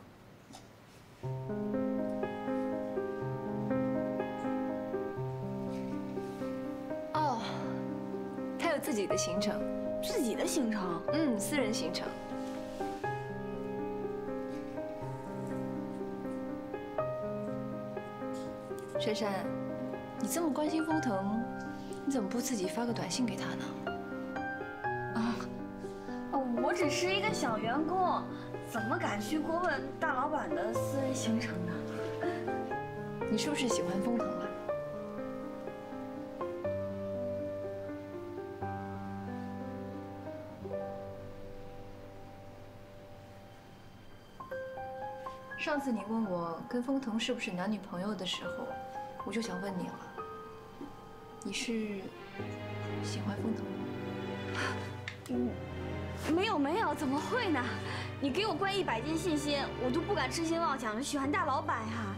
自己的行程，自己的行程，嗯，私人行程。珊珊，你这么关心封腾，你怎么不自己发个短信给他呢？啊，哦，我只是一个小员工，怎么敢去过问大老板的私人行程呢？你是不是喜欢封腾？上上次你问我跟封腾是不是男女朋友的时候，我就想问你了。你是喜欢封腾吗？嗯，没有没有，怎么会呢？你给我灌一百斤信心，我都不敢痴心妄想喜欢大老板呀。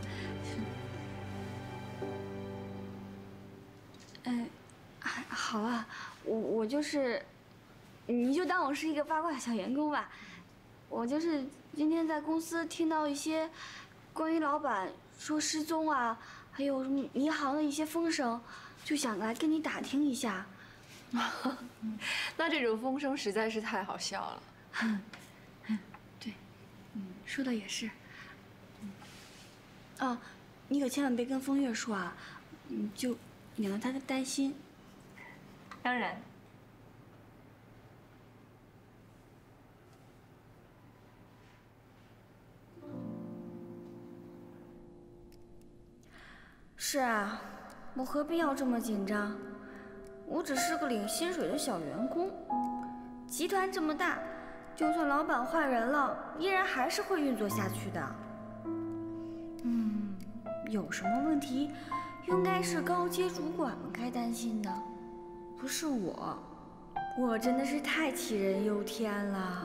哎，好了，我我就是，你就当我是一个八卦小员工吧。我就是今天在公司听到一些关于老板说失踪啊，还有什么银行的一些风声，就想来跟你打听一下。那这种风声实在是太好笑了。对，嗯，说的也是。哦，你可千万别跟风月说啊，嗯，就免得他担心。当然。是啊，我何必要这么紧张？我只是个领薪水的小员工，集团这么大，就算老板换人了，依然还是会运作下去的。嗯，有什么问题，应该是高阶主管们该担心的，不是我。我真的是太杞人忧天了。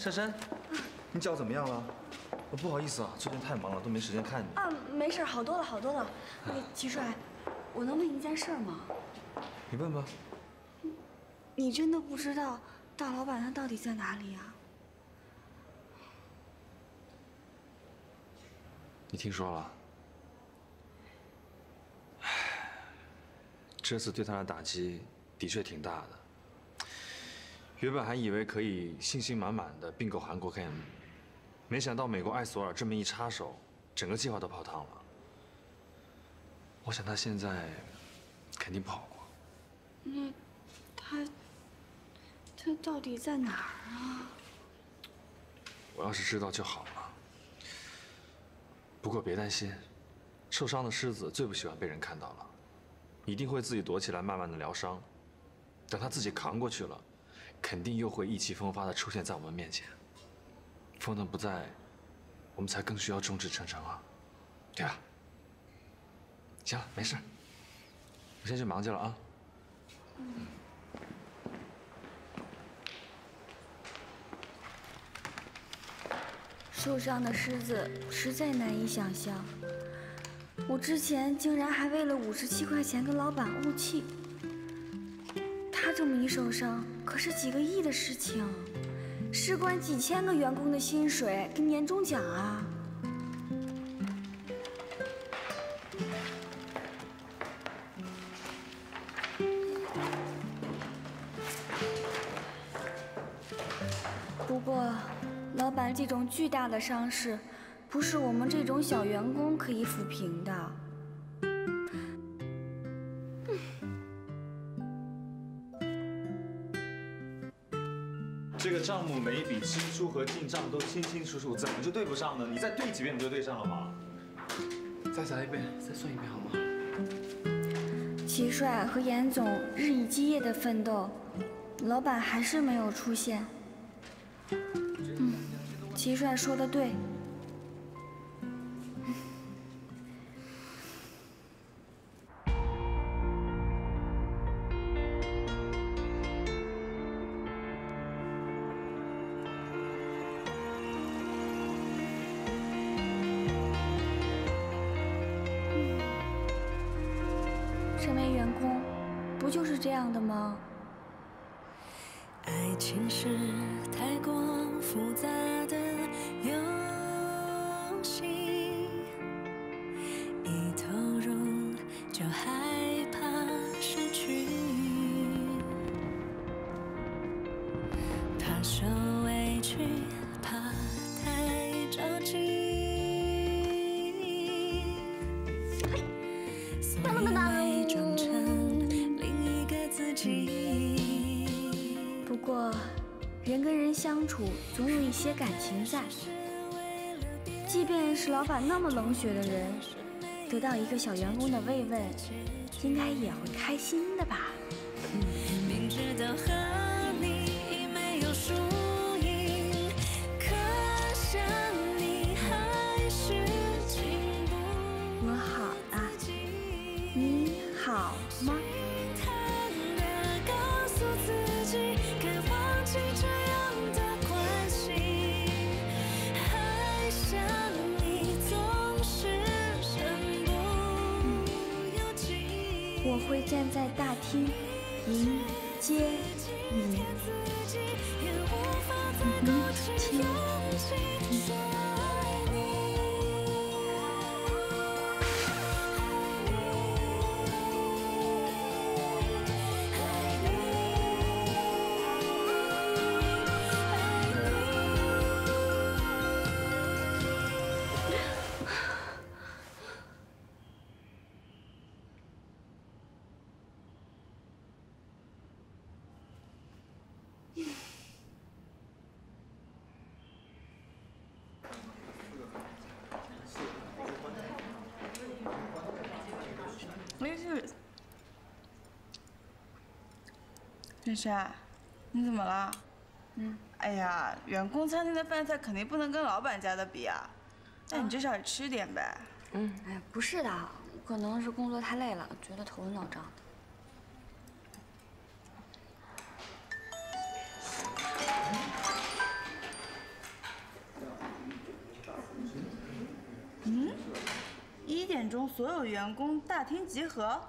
珊珊，你脚怎么样了？哦不好意思啊，最近太忙了，都没时间看你。啊，没事，好多了，好多了。那个齐帅，我能问一件事吗？你问吧。你真的不知道大老板他到底在哪里啊？你听说了？唉，这次对他的打击的确挺大的。原本还以为可以信心满满的并购韩国 KM，没想到美国艾索尔这么一插手，整个计划都泡汤了。我想他现在肯定不好过。那他他到底在哪儿啊？我要是知道就好了。不过别担心，受伤的狮子最不喜欢被人看到了，一定会自己躲起来，慢慢的疗伤。等他自己扛过去了，肯定又会意气风发的出现在我们面前。风腾不在，我们才更需要众志成城啊，对吧？行了，没事，我先去忙去了啊。受伤的狮子实在难以想象，我之前竟然还为了五十七块钱跟老板怄气。这么一受伤，可是几个亿的事情，事关几千个员工的薪水跟年终奖啊！不过，老板这种巨大的伤势，不是我们这种小员工可以抚平的。每一笔支出和进账都清清楚楚，怎么就对不上呢？你再对几遍不就对上了吗？再来一遍，再算一遍好吗？齐帅和严总日以继夜的奋斗，老板还是没有出现。嗯，齐帅说的对。一些感情在。即便是老板那么冷血的人，得到一个小员工的慰问，应该也会开心的吧？明知道我会站在大厅迎接珊珊，你怎么了？嗯，哎呀，员工餐厅的饭菜肯定不能跟老板家的比啊。那你至少也吃点呗。嗯，哎呀，不是的，可能是工作太累了，觉得头昏脑胀。嗯，一点钟所有员工大厅集合，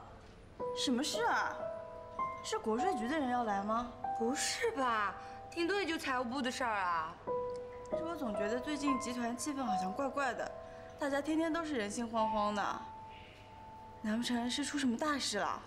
什么事啊？是国税局的人要来吗？不是吧？听多也就财务部的事儿啊。这我总觉得最近集团气氛好像怪怪的，大家天天都是人心惶惶的。难不成是出什么大事了？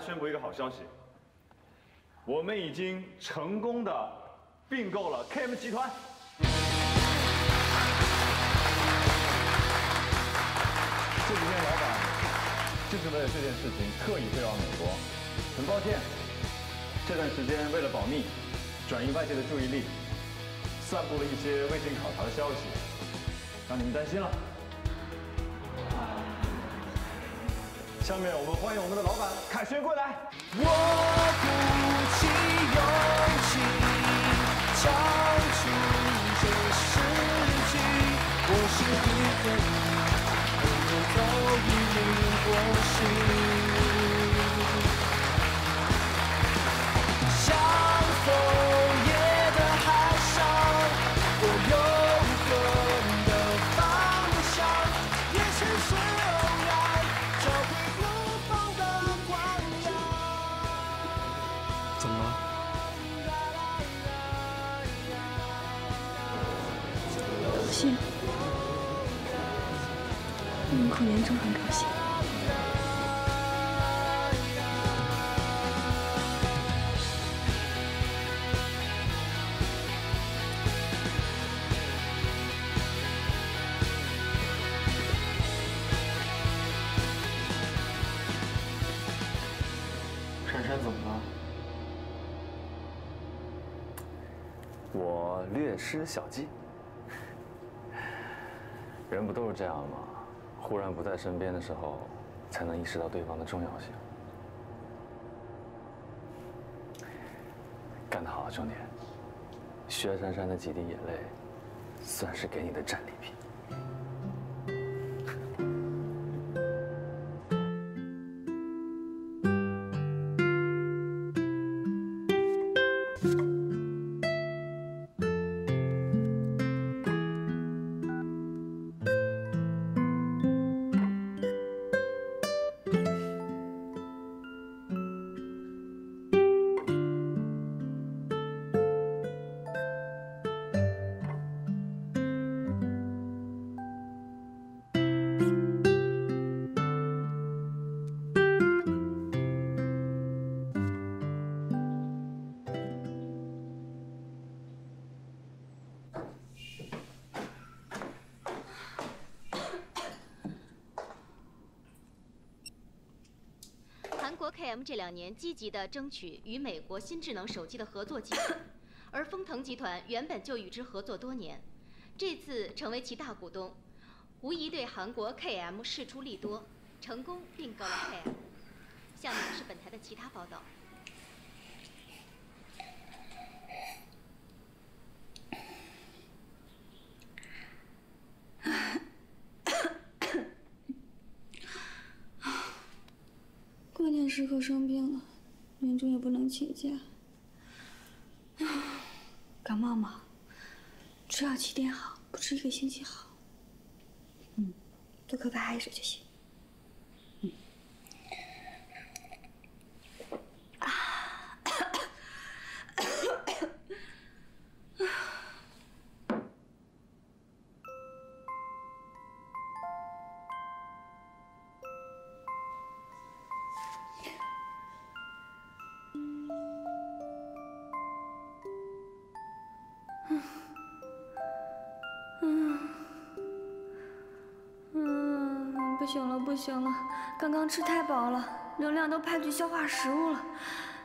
宣布一个好消息，我们已经成功的并购了 KM 集团。这几天老板就是为了这件事情特意飞到美国，很抱歉，这段时间为了保密，转移外界的注意力，散布了一些未经考察的消息，让你们担心了。下面我们欢迎我们的老板凯旋归来。我鼓起勇气唱出这诗句，我是一个人，朋友早已没过去。像枫严重很高兴。珊珊怎么了？我略施小计。人不都是这样吗？忽然不在身边的时候，才能意识到对方的重要性。干得好，兄弟！薛珊珊的几滴眼泪，算是给你的战利品。两年积极地争取与美国新智能手机的合作机会，而丰腾集团原本就与之合作多年，这次成为其大股东，无疑对韩国 KM 事出利多，成功并购了 KM。下面是本台的其他报道。关键时刻生病中，也不能请假。感冒嘛，吃药七天好，不吃一个星期好。嗯，多喝白开水就行。行了，刚刚吃太饱了，能量都派去消化食物了。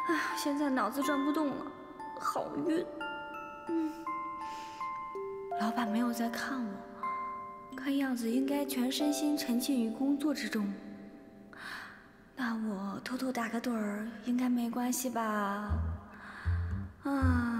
哎，现在脑子转不动了，好晕。嗯，老板没有在看我，看样子应该全身心沉浸于工作之中。那我偷偷打个盹儿，应该没关系吧？啊。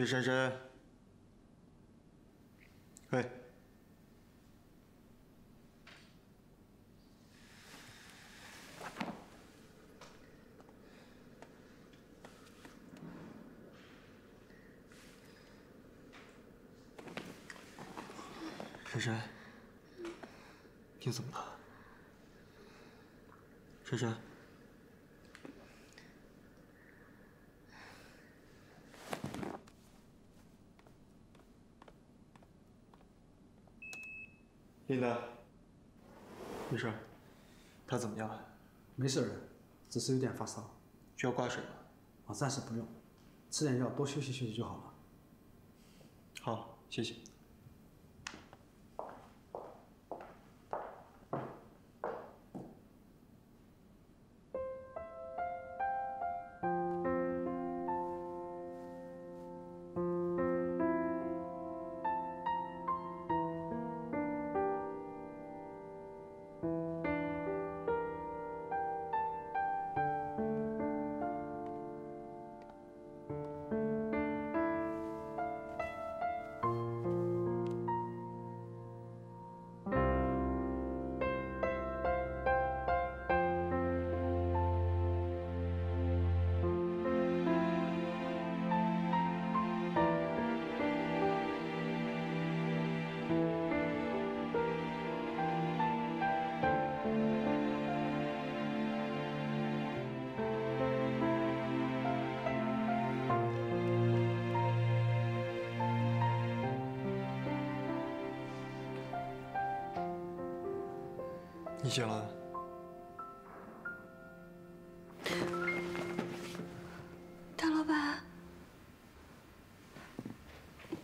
薛珊珊，喂，珊珊，你怎么了？珊珊，琳达，没事儿，他怎么样？没事儿，只是有点发烧。需要挂水吗？啊，暂时不用，吃点药，多休息休息就好了。好，谢谢。你醒了？大老板，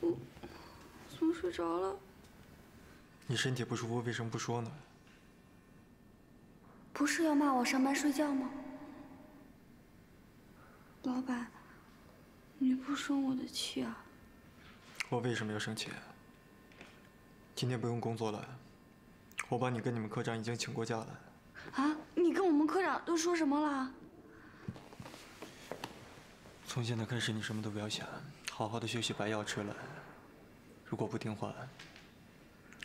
我怎么睡着了？你身体不舒服，为什么不说呢？不是要骂我上班睡觉吗？老板，你不生我的气啊？我为什么要生气？今天不用工作了，我帮你跟你们科长已经请过假了。啊！你跟我们科长都说什么了？从现在开始，你什么都不要想，好好的休息，把药吃了。如果不听话，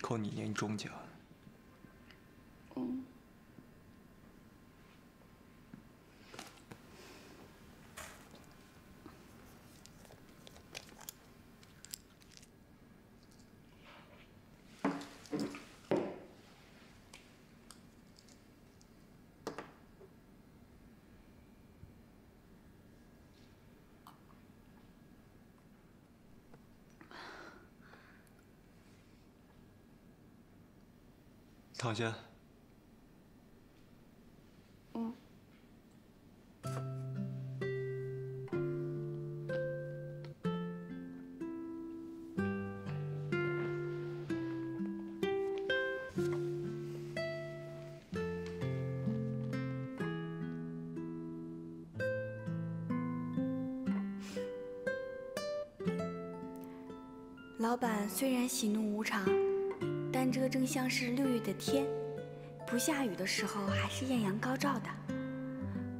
扣你年终奖。嗯。躺下。嗯。老板虽然喜怒无常，但这正像是六月的天，不下雨的时候还是艳阳高照的。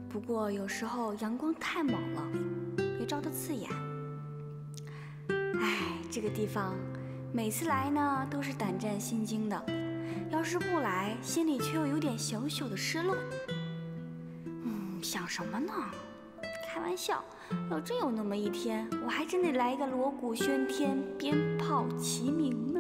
不过有时候阳光太猛了，也照得刺眼。哎，这个地方每次来呢都是胆战心惊的，要是不来，心里却又有点小小的失落。嗯，想什么呢？开玩笑，要真有那么一天，我还真得来一个锣鼓喧天，鞭炮齐鸣。